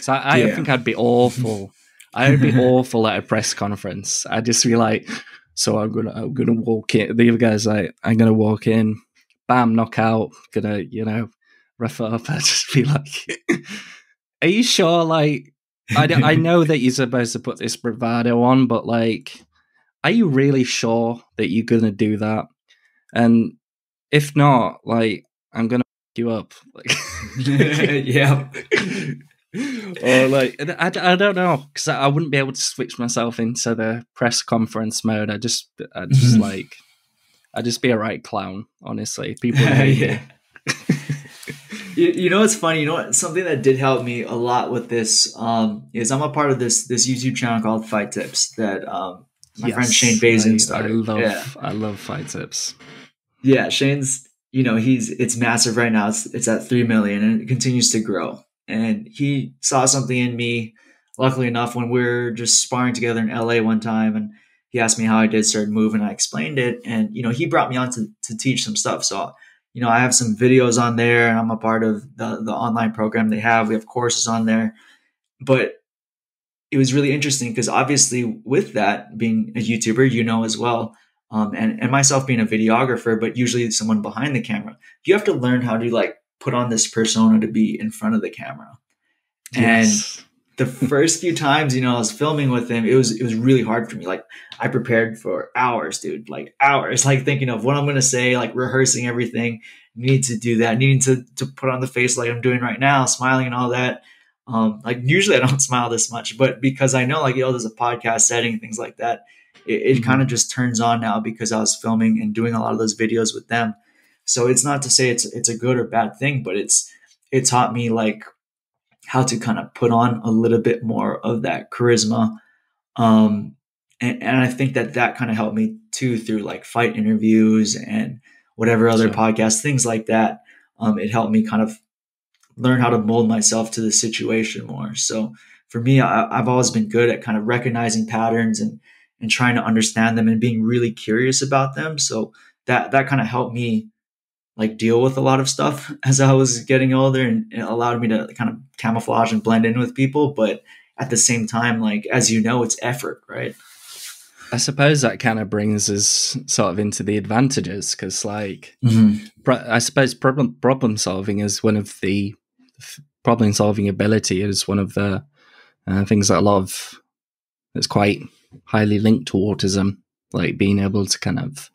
so I, yeah. Think I'd be awful *laughs* I'd be awful at a press conference. I'd just be like, so I'm gonna I'm gonna walk in. The other guy's like, I'm gonna walk in, bam, knockout, gonna you know rough up. *laughs* I'd just be like, are you sure? Like, I I *laughs* know that you're supposed to put this bravado on, but like, are you really sure that you're gonna do that? And if not, like, I'm gonna you up. *laughs* Like, yeah or like I, I don't know because I, I, wouldn't be able to switch myself into the press conference mode. I just I just like I'd just be a right clown. Honestly, people. yeah. You, you know what's funny? You know what? Something that did help me a lot with this um, is I'm a part of this this YouTube channel called Fight Tips that um, my yes, friend Shane Fazen started. I love yeah. I love Fight Tips. Yeah, Shane's you know he's it's massive right now. It's it's at three million and it continues to grow and he saw something in me. Luckily enough, when we were just sparring together in LA one time, and he asked me how I did certain move, and I explained it, and you know he brought me on to to teach some stuff. So you know I have some videos on there, and I'm a part of the the online program they have. We have courses on there, but it was really interesting because obviously with that being a YouTuber, you know as well. Um, and, and myself being a videographer, but usually someone behind the camera, you have to learn how to like put on this persona to be in front of the camera. Yes. And the *laughs* first few times, you know, I was filming with him, it was it was really hard for me. Like I prepared for hours, dude, like hours, *laughs* like thinking of what I'm gonna say, like rehearsing everything. Need to do that, needing to to put on the face like I'm doing right now, smiling and all that. Um, like usually I don't *laughs* smile this much, but because I know like you know there's a podcast setting, things like that, it, it mm-hmm. kind of just turns on now because I was filming and doing a lot of those videos with them. So it's not to say it's it's a good or bad thing, but it's it taught me like how to kind of put on a little bit more of that charisma. Um, and, and I think that that kind of helped me too through like fight interviews and whatever other sure. podcasts, things like that. Um, it helped me kind of learn how to mold myself to the situation more. So for me, I, have always been good at kind of recognizing patterns and and trying to understand them and being really curious about them. So that that kind of helped me like deal with a lot of stuff *laughs* as I was getting older and it allowed me to kind of camouflage and blend in with people. But at the same time, like, as you know, it's effort, right? I suppose that kind of brings us sort of into the advantages because, like, mm-hmm. pro- I suppose problem problem solving is one of the problem solving ability is one of the uh, things that a lot of it's quite highly linked to autism, like being able to kind of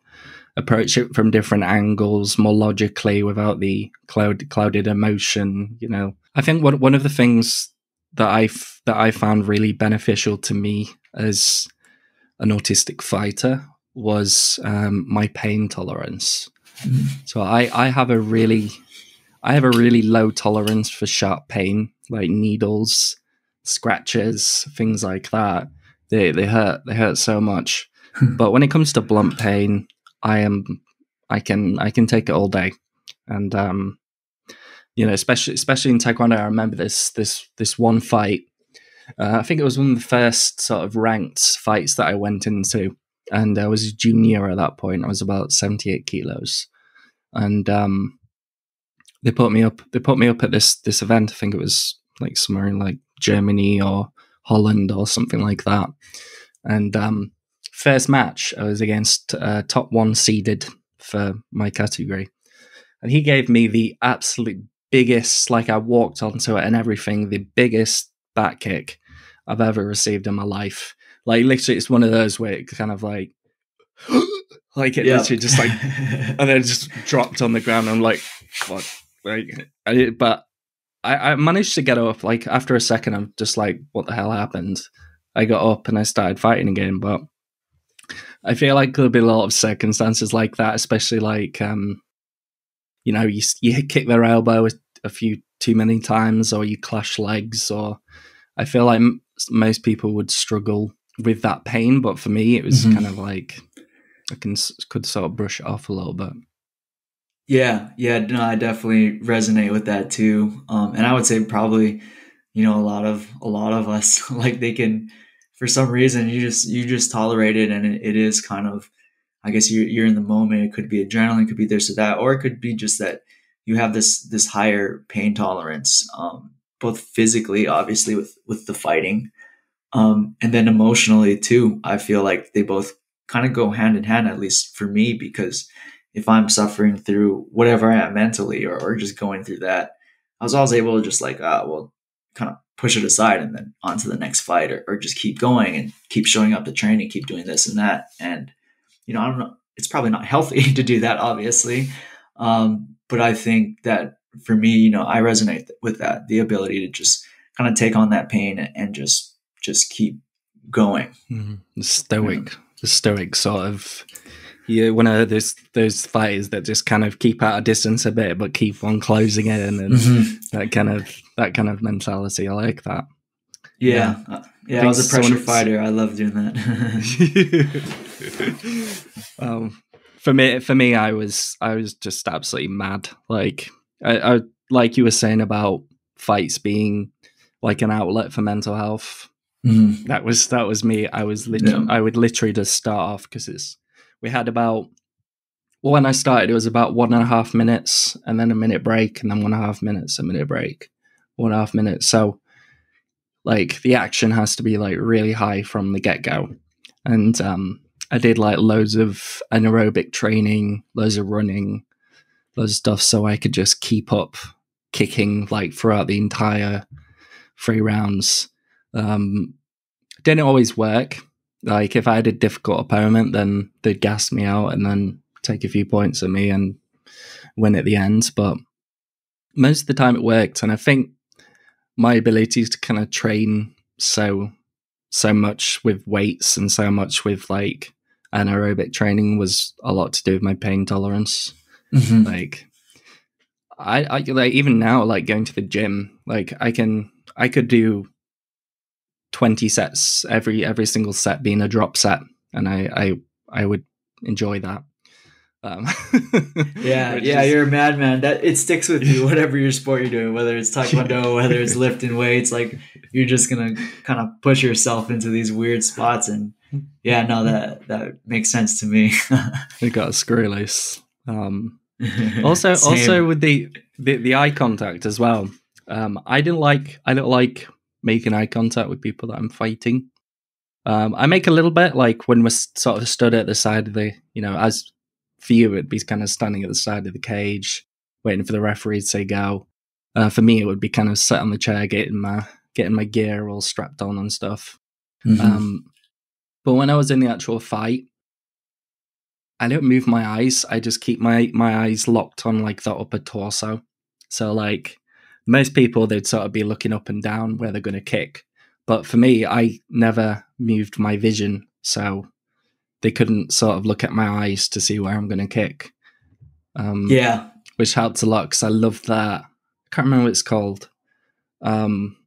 approach it from different angles more logically without the cloud clouded emotion you know. I think one, one of the things that i that i found really beneficial to me as an autistic fighter was um, my pain tolerance. Mm-hmm. so i i have a really i have a really low tolerance for sharp pain like needles scratches things like that. They they hurt they hurt so much. *laughs* But when it comes to blunt pain I am I can I can take it all day, and um, you know, especially especially in Taekwondo, I remember this this this one fight. Uh, I think it was one of the first sort of ranked fights that I went into, and I was a junior at that point. I was about seventy eight kilos, and um, they put me up. They put me up at this this event. I think it was like somewhere in like Germany or Holland or something like that, and um, first match, I was against uh, top one seeded for my category, and he gave me the absolute biggest, like I walked onto it and everything, the biggest back kick I've ever received in my life. Like literally, it's one of those where it kind of like, *gasps* like it Yeah. literally just like, *laughs* and then just dropped on the ground. I'm like, what? Like, I, but I, I managed to get up. Like after a second, I'm just like, what the hell happened? I got up and I started fighting again, but I feel like there'll be a lot of circumstances like that, especially like, um, you know, you you kick their elbow a, a few too many times, or you clash legs, or I feel like m- most people would struggle with that pain. But for me, it was Mhm. kind of like I can could sort of brush it off a little bit. Yeah, yeah, no, I definitely resonate with that too. Um, and I would say probably, you know, a lot of a lot of us *laughs* like they can, for some reason, you just you just tolerate it, and it, it is kind of, I guess you're you're in the moment. It could be adrenaline, could be this or that, or it could be just that you have this this higher pain tolerance, um, both physically, obviously with with the fighting, um, and then emotionally too. I feel like they both kind of go hand in hand, at least for me, because if I'm suffering through whatever I am mentally or, or just going through that, I was always able to just like, ah, well, kind of push it aside and then on to the next fight or, or just keep going and keep showing up to training, and keep doing this and that. And, you know, I don't know, it's probably not healthy *laughs* to do that, obviously. Um, but I think that for me, you know, I resonate with that, the ability to just kind of take on that pain and just, just keep going. The stoic, the stoic sort of. Yeah, one of those those fighters that just kind of keep out a distance a bit, but keep on closing in, and that kind of that kind of mentality. I like that. Yeah. Uh, yeah. I think was a pressure fighter. I love doing that. *laughs* um, for me, for me, I was I was just absolutely mad. Like I, I like you were saying about fights being like an outlet for mental health. Mhm. That was that was me. I was lit- Yeah. I would literally just start off because it's we had about well when I started it was about one and a half minutes and then a minute break and then one and a half minutes a minute break one and a half minutes. So like the action has to be like really high from the get go, and um, I did like loads of anaerobic training, loads of running, loads of stuff, so I could just keep up kicking like throughout the entire three rounds. Um, didn't always work. Like if I had a difficult opponent, then they'd gas me out and then take a few points at me and win at the end. But most of the time it worked, and I think my abilities to kind of train so so much with weights and so much with like anaerobic training was a lot to do with my pain tolerance Mhm. like I, I like even now like going to the gym like i can i could do 20 sets every every single set being a drop set and i i i would enjoy that um *laughs* Yeah, yeah, is- you're a madman. That it sticks with you, *laughs* whatever your sport you're doing, whether it's taekwondo, *laughs* whether it's lifting weights. Like you're just gonna kind of push yourself into these weird spots, and yeah, no, that that makes sense to me. we got a screw loose um also Same. also with the, the the eye contact as well um i didn't like i don't like making eye contact with people that i'm fighting um i make a little bit like when we're sort of stood at the side of the you know as for you it'd be kind of standing at the side of the cage waiting for the referee to say go uh, for me it would be kind of sat on the chair getting my getting my gear all strapped on and stuff Mhm. um, but when I was in the actual fight, I don't move my eyes. I just keep my my eyes locked on like the upper torso. So like most people, they'd sort of be looking up and down where they're going to kick. But for me, I never moved my vision, so they couldn't sort of look at my eyes to see where I'm going to kick. Um, yeah, which helped a lot because I love that. I can't remember what it's called. Um,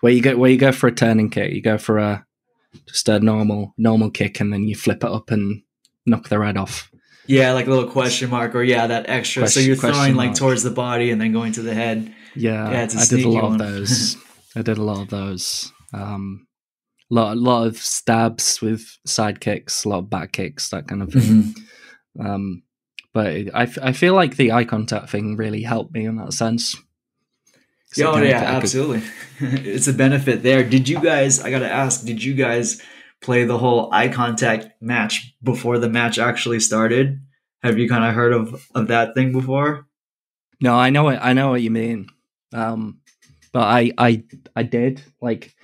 where you go where you go for a turning kick, you go for a just a normal normal kick, and then you flip it up and knock the head off. Yeah, like a little question mark, or yeah, that extra. so you're throwing like towards the body and then going to the head. Yeah, Yeah, I did a lot one. of those. *laughs* I did a lot of those. Um, lot a lot of stabs with side kicks, a lot of back kicks, that kind of thing. Mhm. Um, but it, I, I feel like the eye contact thing really helped me in that sense. Oh yeah, absolutely. *laughs* it's a benefit there. Did you guys? I gotta ask. Did you guys play the whole eye contact match before the match actually started? Have you kind of heard of of that thing before? No, I know it. I know what you mean. Um, but I, I, I did like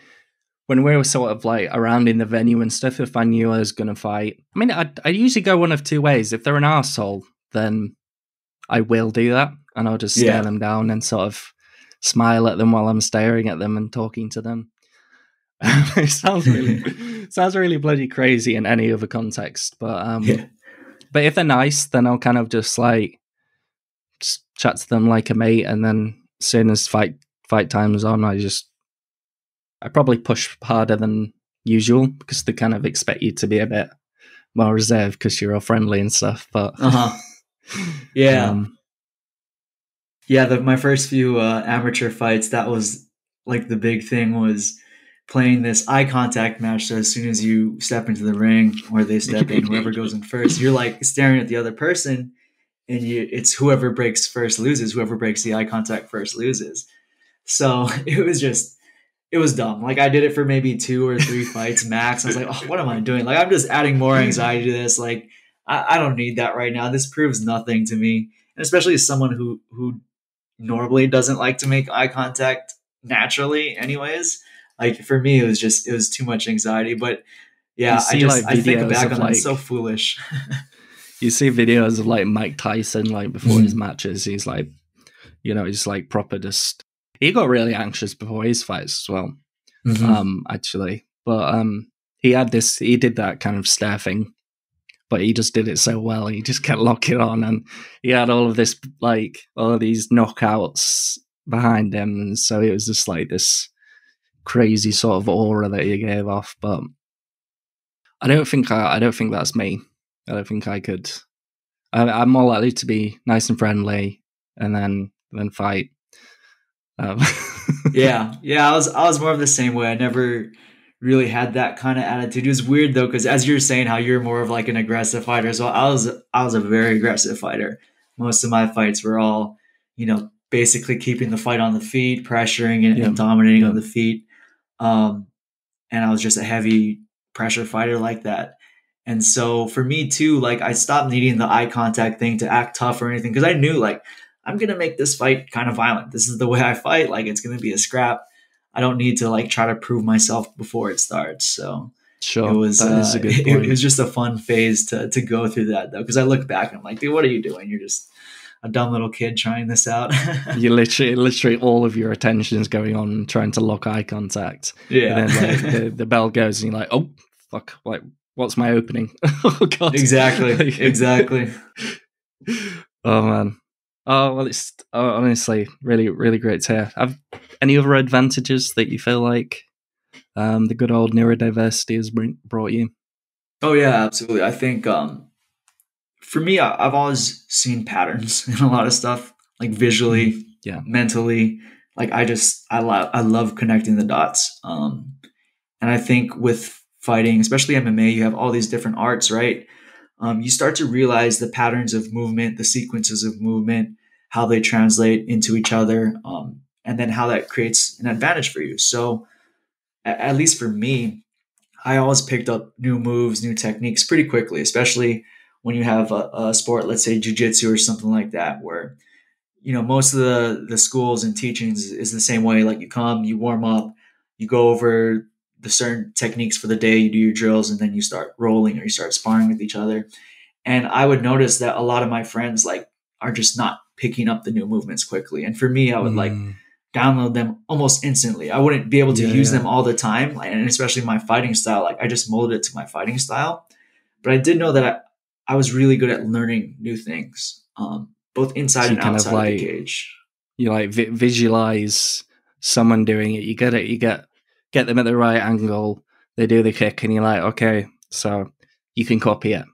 when we were sort of like around in the venue and stuff. If I knew I was gonna fight, I mean, I, I usually go one of two ways. If they're an asshole, then I will do that, and I'll just stare Yeah. them down and sort of smile at them while I'm staring at them and talking to them. *laughs* it sounds really *laughs* sounds really bloody crazy in any other context, but um, Yeah. but if they're nice, then I'll kind of just like just chat to them like a mate, and then as soon as fight fight time's on, I just I probably push harder than usual because they kind of expect you to be a bit more reserved because you're all friendly and stuff. But Uh huh. *laughs* Yeah. um, Yeah, the, my first few uh, amateur fights, that was like the big thing was playing this eye contact match. So as soon as you step into the ring or they step in, whoever goes in first, you're like staring at the other person, and you it's whoever breaks first loses. Whoever breaks the eye contact first loses. So *laughs* it was just. It was dumb. Like I did it for maybe two or three *laughs* fights max. I was like, "Oh, what am I doing? Like I'm just adding more anxiety to this. Like I, I don't need that right now. This proves nothing to me." And especially as someone who who normally doesn't like to make eye contact naturally anyways like for me it was just it was too much anxiety but yeah i just like, i think back on it it's so foolish *laughs* *laughs* you see videos of like Mike Tyson, like before his Mhm. matches, he's like, you know, he's like proper just. He got really anxious before his fights as well. Mhm. um actually but um he had this he did that kind of stare thing but he just did it so well he just *laughs* kept locking on and he had all of this like all of these knockouts behind him and so it was just like this crazy sort of aura that he gave off but i don't think i, I don't think that's me. I don't think i could I, i'm more likely to be nice and friendly and then then fight. Um, *laughs* yeah yeah i was i was more of the same way. I never really had that kind of attitude. It was weird though because as you're saying how you're more of like an aggressive fighter as well i was i was a very aggressive fighter. Most of my fights were all you know basically keeping the fight on the feet pressuring and, Yeah. and dominating Yeah. on the feet um and i was just a heavy pressure fighter like that. And so for me too like i stopped needing the eye contact thing to act tough or anything because i knew like i'm gonna make this fight kind of violent. This is the way i fight. Like it's gonna be a scrap. I don't need to like try to prove myself before it starts. So sure it was that is uh, a good *laughs* it, it was just a fun phase to to go through that though because I look back and I'm like, dude, what are you doing? You're just a dumb little kid trying this out. *laughs* you literally, literally, all of your attention is going on trying to lock eye contact. yeah, And then like, the, *laughs* the bell goes, and you're like, "Oh, fuck! Like, what's my opening?" *laughs* oh god, exactly, exactly. oh man. Oh well, it's oh, honestly really, really great to hear. Have any other advantages that you feel like um, the good old neurodiversity has bring, brought you? Oh yeah, absolutely. I think um, for me, I, I've always seen patterns *laughs* in a lot of stuff, like visually, Yeah. mentally. Like I just I love I love connecting the dots. Um, and I think with fighting, especially MMA, you have all these different arts, right? Um, you start to realize the patterns of movement, the sequences of movement, how they translate into each other, um, and then how that creates an advantage for you. So, at least for me, I always picked up new moves, new techniques pretty quickly, especially when you have a, a sport, let's say jujitsu or something like that, where you know most of the the schools and teachings is the same way. Like you come, you warm up, you go over the certain techniques for the day, you do your drills, and then you start rolling or you start sparring with each other. And I would notice that a lot of my friends like are just not picking up the new movements quickly. And for me, I would like Mm, download them almost instantly. I wouldn't be able to Yeah, use yeah. them all the time, and especially my fighting style. Like I just molded it to my fighting style. But I did know that I, was really good at learning new things, um, both inside So and kind of outside of, like- the cage. you like vi- visualize someone doing it. You get it. You get get them at the right angle. They do the kick, and you're like, okay, so you can copy it,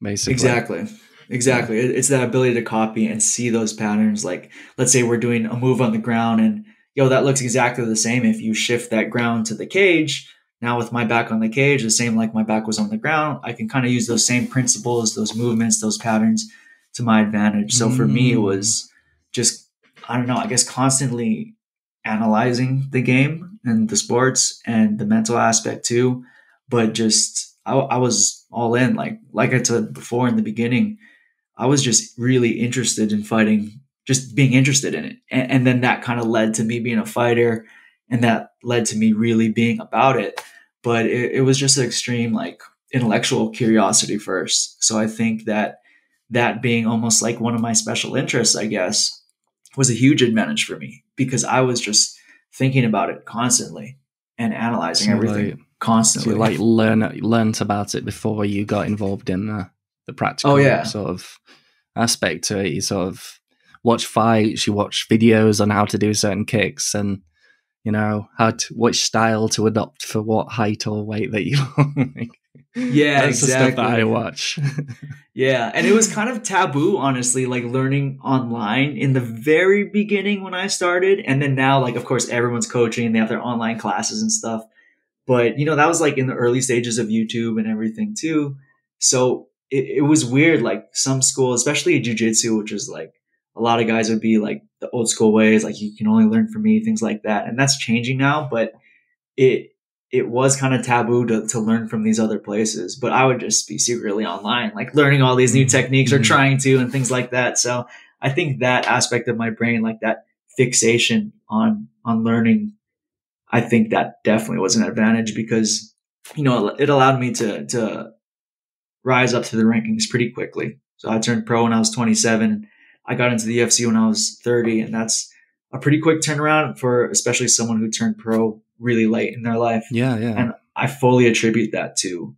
basically. Exactly. Exactly. It- It's that ability to copy and see those patterns. Like, let's say we're doing a move on the ground and, yo, that looks exactly the same if you shift that ground to the cage. Now, with my back on the cage, the same like my back was on the ground, I can kind of use those same principles, those movements, those patterns to my advantage. So for me, it Mm. was just, I don't know, I guess constantly analyzing the game and the sports and the mental aspect too. But just, I, I was all in. Like, like I said before in the beginning, I was just really interested in fighting just being interested in it. And, and then that kind of led to me being a fighter and that led to me really being about it. But it, it was just an extreme like intellectual curiosity first. So I think that that being almost like one of my special interests, I guess, was a huge advantage for me because I was just thinking about it constantly and analyzing so everything like, constantly. So you like learn learned about it before you got involved in the the practical oh, yeah. sort of aspect to it. You sort of watch fights, you watch videos on how to do certain kicks and you know how to which style to adopt for what height or weight that you *laughs* like. Yeah, that's exactly. the stuff that I watch. *laughs* yeah, and it was kind of taboo, honestly, like learning online in the very beginning when I started, and then now, like, of course, everyone's coaching and they have their online classes and stuff. But you know, that was like in the early stages of YouTube and everything too. So it, it was weird. Like some schools, especially jujitsu, which is like a lot of guys would be like the old school ways, like you can only learn from me, things like that. And that's changing now, but it it was kind of taboo to, to learn from these other places. But I would just be secretly online, like learning all these new techniques or mm-hmm. trying to and things like that. So I think that aspect of my brain, like that fixation on on learning, I think that definitely was an advantage because you know it allowed me to to rise up to the rankings pretty quickly. So I turned pro when I was 27. I got into the UFC when I was 30, and that's a pretty quick turnaround for especially someone who turned pro really late in their life. Yeah, yeah. And I fully attribute that to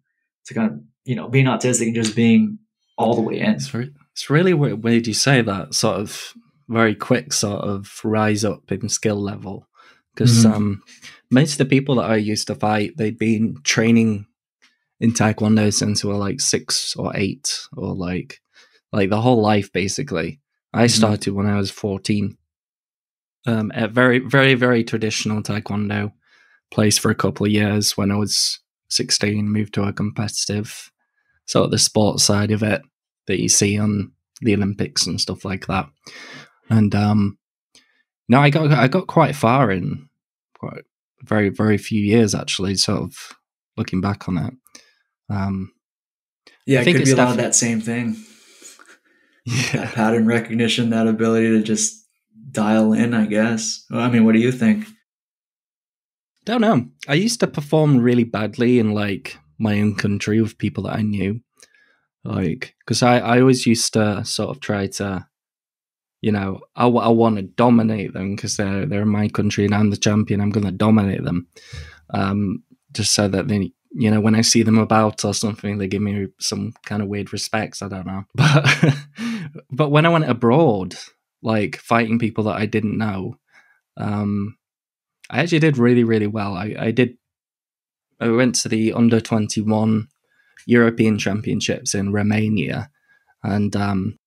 to kind of you know being autistic and just being all the way in. It's, very, it's really weird you say that sort of very quick sort of rise up in skill level because mm-hmm. um, most of the people that I used to fight they'd been training in taekwondo since we were like six or eight or like like the whole life basically. I mm-hmm. started when I was fourteen. Um, at very very very traditional taekwondo place for a couple of years when I was 16, moved to a competitive sort of the sports side of it that you see on the Olympics and stuff like that. And um no, I got I got quite far in quite very, very few years actually, sort of looking back on it. Um Yeah, I it could be a lot of that same thing. Yeah. That pattern recognition, that ability to just dial in, I guess. Well, I mean, what do you think? Don't know. I used to perform really badly in like my own country with people that I knew. Like, because I, I always used to sort of try to, you know, I, I want to dominate them because they're, they're in my country and I'm the champion. I'm going to dominate them. Um, just so that they, you know, when I see them about or something, they give me some kind of weird respects. I don't know. *laughs* But, but when I went abroad, like fighting people that I didn't know, um, I actually did really, really well. I, I did. I went to the under twenty one European Championships in Romania, and um,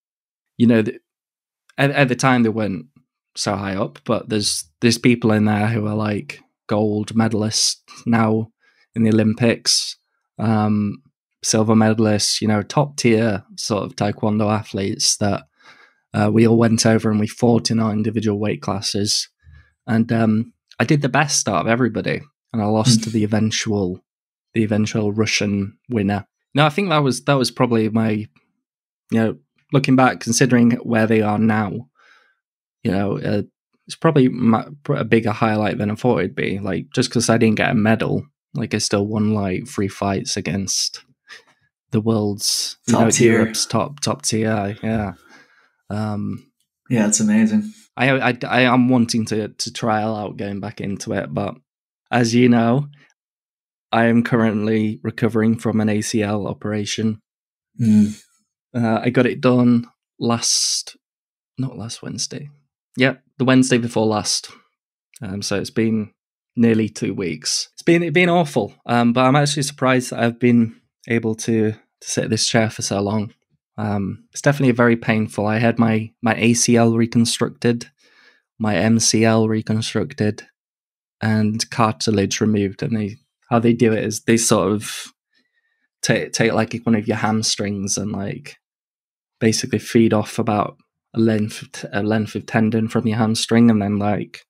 you know, the, at, at the time they weren't so high up, but there's there's people in there who are like gold medalists now in the Olympics, um, silver medalists, you know, top tier sort of taekwondo athletes that uh, we all went over and we fought in our individual weight classes, and um, I did the best out of everybody, and I lost to the eventual the eventual Russian winner. No, I think that was that was probably my, you know, looking back, considering where they are now, you know, uh, it's probably my, a bigger highlight than I thought it'd be. Like just because I didn't get a medal, like I still won like three fights against the world's top know, tier, Europe's top top tier. Yeah, um, yeah, it's amazing. I, I, I am wanting to to trial out going back into it, but as you know, I am currently recovering from an ACL operation. Mm. Uh, I got it done last, not last Wednesday. Yep, the Wednesday before last. Um, so it's been nearly two weeks. It's been it's been awful. Um, but I'm actually surprised that I've been able to to sit this chair for so long. Um, it's definitely very painful. I had my my ACL reconstructed, my MCL reconstructed, and cartilage removed. And they how they do it is they sort of take take like one of your hamstrings and like basically feed off about a length a length of tendon from your hamstring, and then like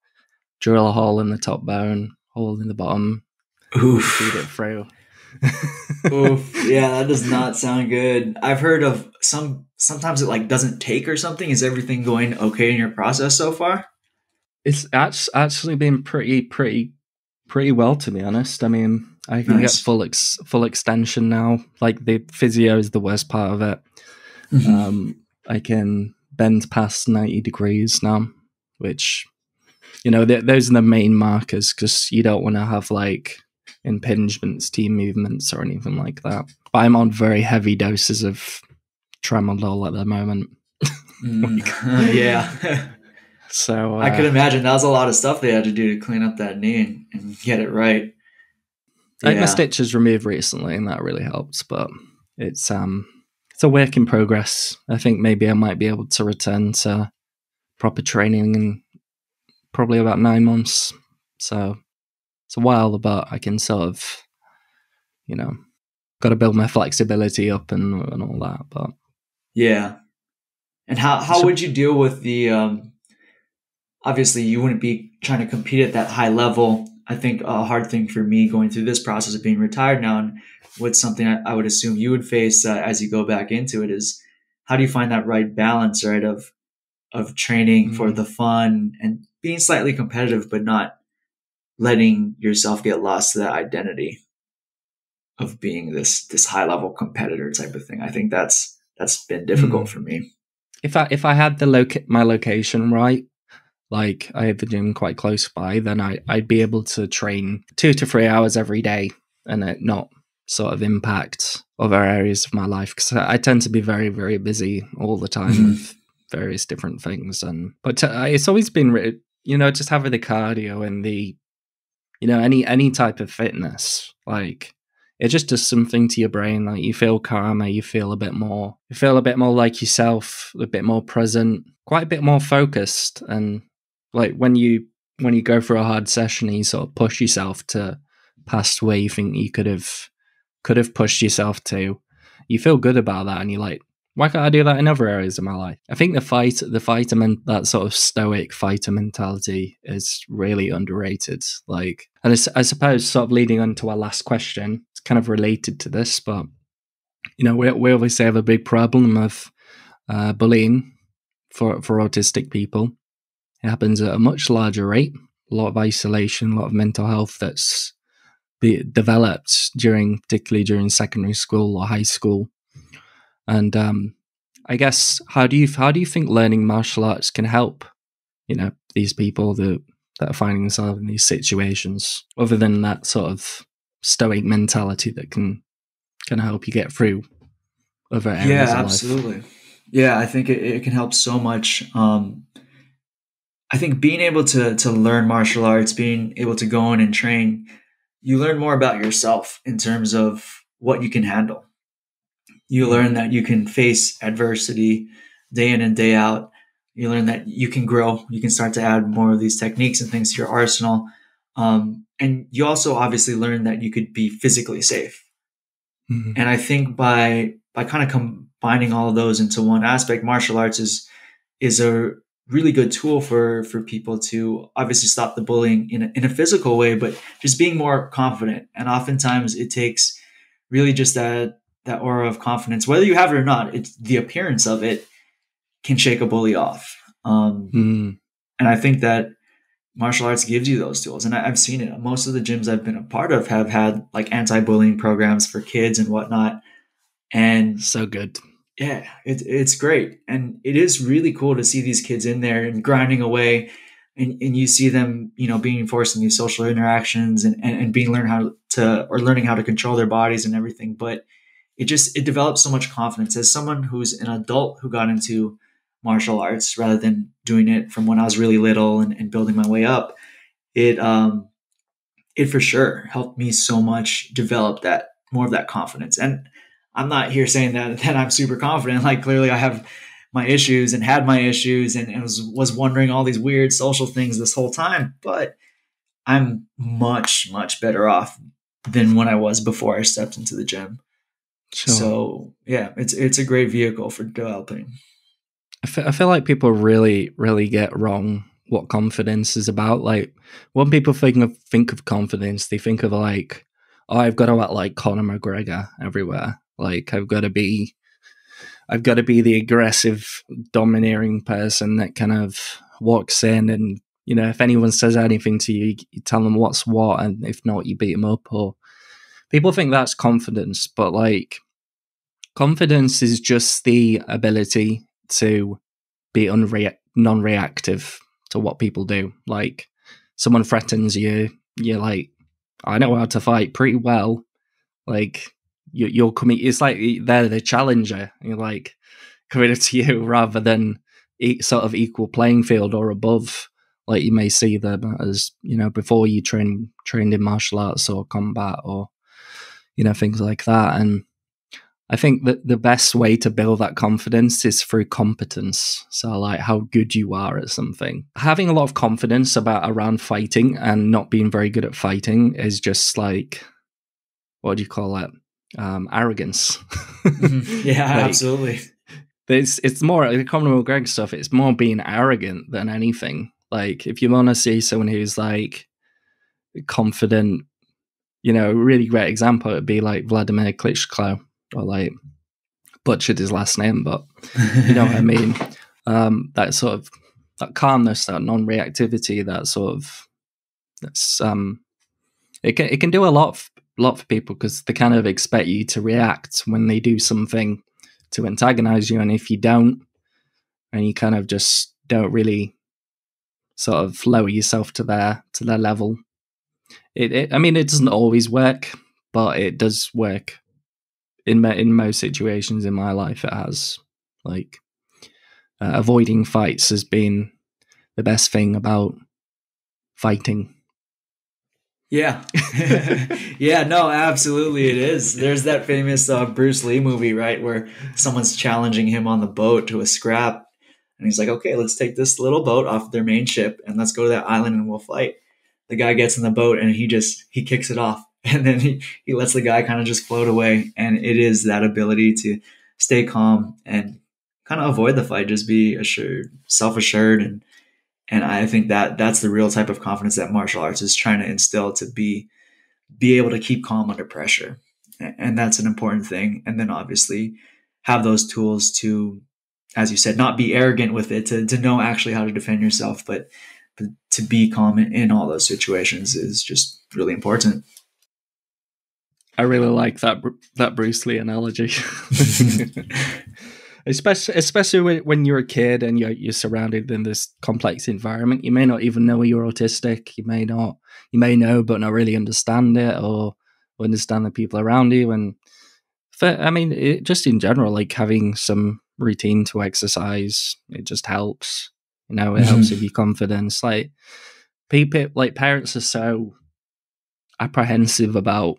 drill a hole in the top bone, hole in the bottom, Oof. feed it through. Oof. *laughs* Yeah, that does not sound good. I've heard of some sometimes it like doesn't take or something. Is everything going okay in your process so far? It's actually been pretty pretty pretty well to be honest. I mean, I can nice. get full ex, full extension now. Like the physio is the worst part of it. Mm-hmm. Um, I can bend past ninety degrees now, which you know th- those are the main markers because you don't want to have like impingements, team movements, or anything like that. But I'm on very heavy doses of tramadol at the moment. mm, *laughs* *laughs* yeah. so uh, I could imagine that was a lot of stuff they had to do to clean up that knee and, and get it right. I had my stitches removed recently, and that really helps. But it's um, it's a work in progress. I think maybe I might be able to return to proper training in probably about nine months. So it's a while, but I can sort of, you know, got to build my flexibility up and and all that. But yeah, and how how so, would you deal with the? Um, obviously, you wouldn't be trying to compete at that high level. I think a hard thing for me going through this process of being retired now, and what's something I, I would assume you would face uh, as you go back into it is how do you find that right balance, right? Of of training mm-hmm. for the fun and being slightly competitive, but not letting yourself get lost to that identity of being this this high level competitor type of thing. I think that's that's been difficult mm. for me. If I if I had the loc- my location right, like I had the gym quite close by, then I I'd be able to train two to three hours every day and it not sort of impact other areas of my life because I, I, tend to be very very busy all the time mm. with various different things and but to, uh, it's always been you know just having the cardio and the you know any any type of fitness like it just does something to your brain like you feel calmer you feel a bit more you feel a bit more like yourself a bit more present quite a bit more focused. And like when you when you go for a hard session and you sort of push yourself to past where you think you could have could have pushed yourself to you feel good about that and you're like why can't I do that in other areas of my life? I think the fight, the fighter, men- that sort of stoic fighter mentality is really underrated. Like, and I suppose, sort of leading on to our last question, it's kind of related to this, but you know, we we obviously have a big problem of uh, bullying for for autistic people. It happens at a much larger rate. A lot of isolation, a lot of mental health that's be developed during, particularly during secondary school or high school and um, I guess how do you how do you think learning martial arts can help? You know, these people that that are finding themselves in these situations, other than that sort of stoic mentality that can can help you get through other areas. Yeah, absolutely. Yeah, I think it, it can help so much. Um, I think being able to to learn martial arts, being able to go in and train, you learn more about yourself in terms of what you can handle you learn that you can face adversity day in and day out. You learn that you can grow. You can start to add more of these techniques and things to your arsenal. Um, and you also obviously learn that you could be physically safe. Mm-hmm. And I think by by kind of combining all of those into one aspect, martial arts is is a really good tool for for people to obviously stop the bullying in a, in a physical way, but just being more confident. And oftentimes it takes really just that that aura of confidence, whether you have it or not, it's the appearance of it can shake a bully off. Um, mm. And I think that martial arts gives you those tools. And I, have seen it. Most of the gyms I've been a part of have had like anti-bullying programs for kids and whatnot. And so good. Yeah, it, it's great. And it is really cool to see these kids in there and grinding away. And, and you see them, you know, being forced in these social interactions and, and, and being learn how to, or learning how to control their bodies and everything. But it just it develops so much confidence as someone who's an adult who got into martial arts rather than doing it from when I was really little and, and building my way up. It um it for sure helped me so much develop that more of that confidence. And I'm not here saying that *laughs* that I'm super confident. Like clearly I have my issues and had my issues and, and was was wondering all these weird social things this whole time, but I'm much, much better off than when I was before I stepped into the gym. Sure. So yeah, it's it's a great vehicle for developing. I feel, I feel like people really really get wrong what confidence is about. Like when people think of think of confidence, they think of like oh, I've got to act like Conor McGregor everywhere. Like I've got to be, I've got to be the aggressive, domineering person that kind of walks in and you know if anyone says anything to you, you tell them what's what, and if not, you beat them up. Or people think that's confidence, but like confidence is just the ability to be unre- non-reactive to what people do. Like someone threatens you, you're like, I know how to fight pretty well. Like you, you're coming. It's like they're the challenger. You're like coming *laughs* to you rather than sort of equal playing field or above. Like you may see them as you know before you train trained in martial arts or combat or you know things like that. And I think that the best way to build that confidence is through competence. So, like how good you are at something. Having a lot of confidence about around fighting and not being very good at fighting is just like, what do you call it? Um, arrogance. Mm-hmm. *laughs* Yeah, like, absolutely. It's it's more the Conor Greg stuff. It's more being arrogant than anything. Like if you want to see someone who's like confident, you know, a really great example would be like Vladimir Klitschko or like butchered his last name, but you know what I mean. *laughs* Um, that sort of that calmness, that non-reactivity, that sort of that's um, it can it can do a lot of, lot for people because they kind of expect you to react when they do something to antagonize you, and if you don't, and you kind of just don't really sort of lower yourself to their to their level. It, it I mean, it doesn't always work, but it does work in in most situations in my life it has. Like uh, avoiding fights has been the best thing about fighting. Yeah. *laughs* Yeah no absolutely it is. There's that famous uh, bruce lee movie right where someone's challenging him on the boat to a scrap and he's like okay let's take this little boat off their main ship and let's go to that island and we'll fight the guy gets in the boat and he just he kicks it off *laughs* and then he, he lets the guy kind of just float away. And it is that ability to stay calm and kind of avoid the fight, just be assured, self assured. And, and I think that that's the real type of confidence that martial arts is trying to instill to be, be able to keep calm under pressure. And that's an important thing. And then obviously have those tools to, as you said, not be arrogant with it, to, to know actually how to defend yourself, but to be calm in, in all those situations is just really important. I really like that that Bruce Lee analogy. *laughs* especially especially when you're a kid and you're you're surrounded in this complex environment, you may not even know you're autistic. You may not, you may know, but not really understand it or understand the people around you. And for, I mean, it, just in general, like having some routine to exercise, it just helps. You know, it mm-hmm. helps with your confidence. Like people, like parents are so apprehensive about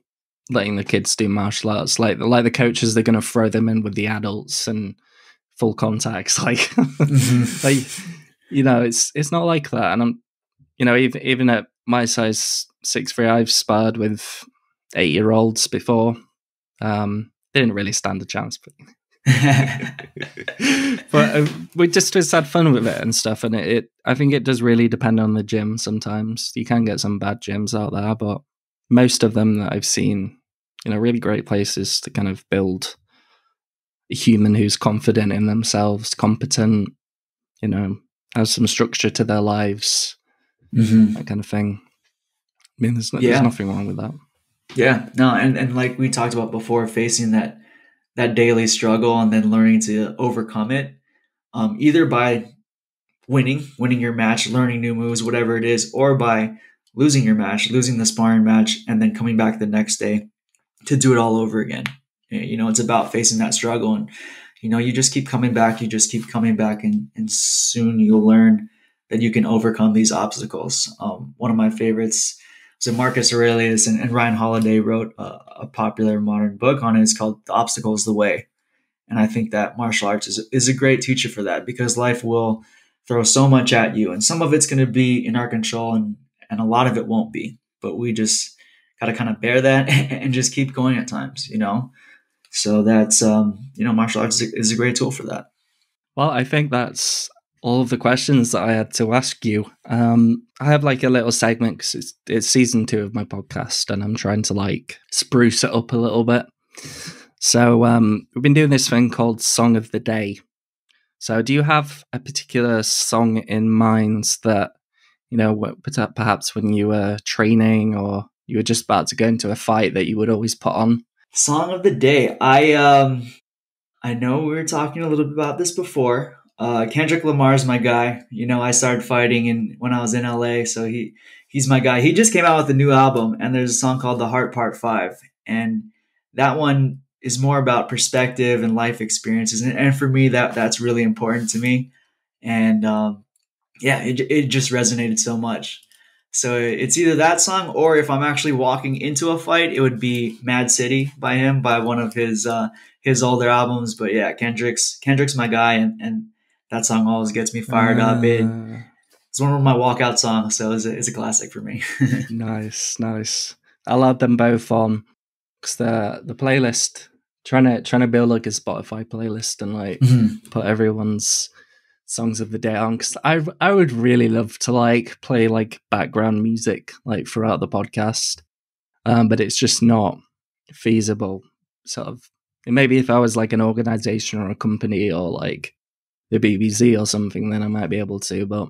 letting the kids do martial arts. Like like the coaches, they're going to throw them in with the adults and full contacts. *laughs* Like mm-hmm. like you know, it's it's not like that. And I'm you know even even at my size six three, I've sparred with eight year olds before. Um, they didn't really stand a chance, but. *laughs* but uh, we just just had fun with it and stuff, and it, it, I think it does really depend on the gym. Sometimes you can get some bad gyms out there, but most of them that I've seen you know really great places to kind of build a human who's confident in themselves competent you know has some structure to their lives mm-hmm. that kind of thing i mean there's, no, yeah. there's nothing wrong with that yeah no and, and like we talked about before facing that that daily struggle and then learning to overcome it um, either by winning winning your match learning new moves whatever it is or by losing your match losing the sparring match and then coming back the next day to do it all over again. You know, it's about facing that struggle and you know, you just keep coming back, you just keep coming back and, and soon you'll learn that you can overcome these obstacles. Um, one of my favorites was Marcus Aurelius and, and Ryan Holiday wrote a, a, popular modern book on it. It's called The Obstacle is the Way. And I think that martial arts is, is a great teacher for that because life will throw so much at you and some of it's going to be in our control and, and a lot of it won't be, but we just got to kind of bear that *laughs* and just keep going at times, you know? So that's, um, you know, martial arts is a, is a great tool for that. Well, I think that's all of the questions that I had to ask you. Um, I have like a little segment because it's, it's season two of my podcast, and I'm trying to like spruce it up a little bit. So um, we've been doing this thing called Song of the Day. So do you have a particular song in mind that you know perhaps when you were training or you were just about to go into a fight that you would always put on? Song of the day. I um I know we were talking a little bit about this before. Uh, Kendrick Lamar is my guy. You know, I started fighting in when I was in LA, so he he's my guy. He just came out with a new album, and there's a song called "The Heart Part 5. and that one is more about perspective and life experiences, and, and for me, that that's really important to me. And um, yeah, it it just resonated so much. So it's either that song or if I'm actually walking into a fight, it would be m.A.A.d city by him, by one of his uh, his older albums. But yeah, Kendrick's Kendrick's my guy, and, and that song always gets me fired uh, up. It, uh. it's one of my walkout songs, so it's a, it's a classic for me. *laughs* nice, nice. I'll add them both on because the the playlist trying to trying to build like a Spotify playlist and like mm-hmm. put everyone's songs of the day on because I I would really love to like play like background music like throughout the podcast, um, but it's just not feasible. Sort of maybe if I was like an organization or a company or like the BBC or something, then I might be able to. But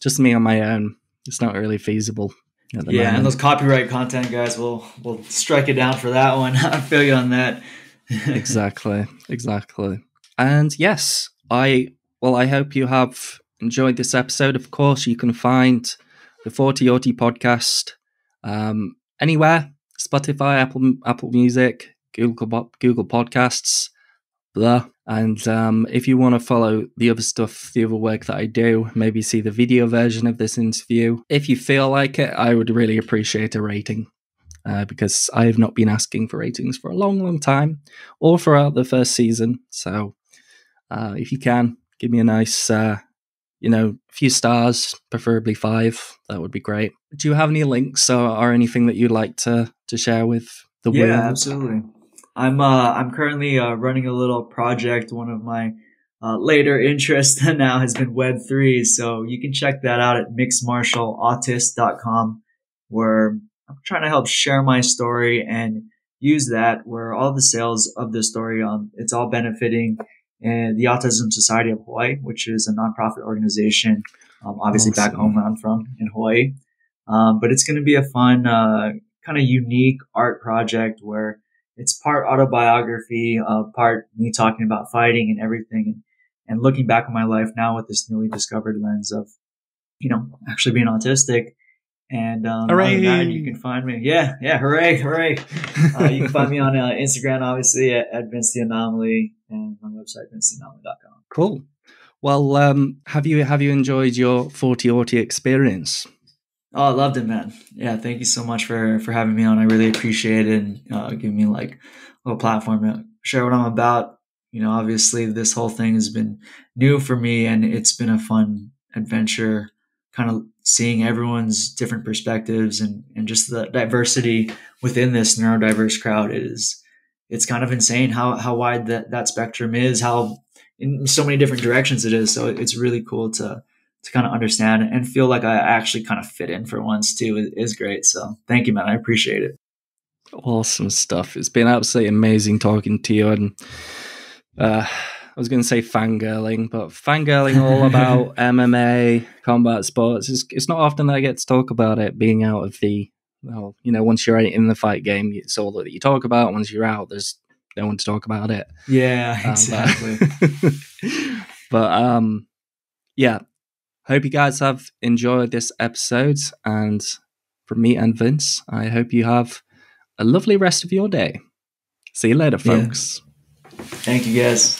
just me on my own, it's not really feasible. yeah, moment. and those copyright content guys will will strike it down for that one. *laughs* I feel you on that. *laughs* exactly, exactly. And yes, I well, I hope you have enjoyed this episode. Of course, you can find the Thoughty Auti podcast um, anywhere Spotify, Apple, Apple Music, Google, Google Podcasts, blah. And um, if you want to follow the other stuff, the other work that I do, maybe see the video version of this interview, if you feel like it, I would really appreciate a rating. Uh, because I have not been asking for ratings for a long, long time, or throughout the first season. So, uh, if you can, give me a nice, uh, you know, few stars, preferably five. That would be great. Do you have any links or, or anything that you'd like to to share with the yeah, world? absolutely. I'm uh, I'm currently uh, running a little project. One of my uh, later *laughs* interests now has been Web three, so you can check that out at mixedmartialautist.com, where I'm trying to help share my story and use that where all the sales of the story um it's all benefiting and the Autism Society of Hawaii, which is a nonprofit organization, um, obviously awesome. back home where I'm from in Hawaii. Um, but it's going to be a fun, uh, kind of unique art project where it's part autobiography, uh, part me talking about fighting and everything, and, and looking back on my life now with this newly discovered lens of, you know, actually being autistic. And um, hooray! That, you can find me. Yeah, yeah, hooray, hooray! uh, you can find me on uh, Instagram, obviously at, at Vince the Anomaly, and my website vincetheanomaly.com. Cool. Well, um, have you have you enjoyed your Thoughty Auti experience? Oh, I loved it, man. Yeah, thank you so much for for having me on. I really appreciate it and uh, giving me like a little platform to share what I'm about. You know, obviously this whole thing has been new for me, and it's been a fun adventure. Kind of seeing everyone's different perspectives and and just the diversity within this neurodiverse crowd is it's kind of insane how how wide that that spectrum is, how in so many different directions it is. So it's really cool to to kind of understand and feel like I actually kind of fit in for once too is great. So thank you, man. I appreciate it. Awesome stuff. It's been absolutely amazing talking to you. And uh, I was going to say fangirling, but fangirling all about *laughs* MMA, combat sports. It's, it's not often that I get to talk about it being out of the, well, you know, once you're in the fight game, it's all that you talk about. Once you're out, there's no one to talk about it. Yeah, um, exactly. but, *laughs* but um, yeah, Hope you guys have enjoyed this episode. And from me and Vince, I hope you have a lovely rest of your day. See you later, folks. Yeah. Thank you, guys.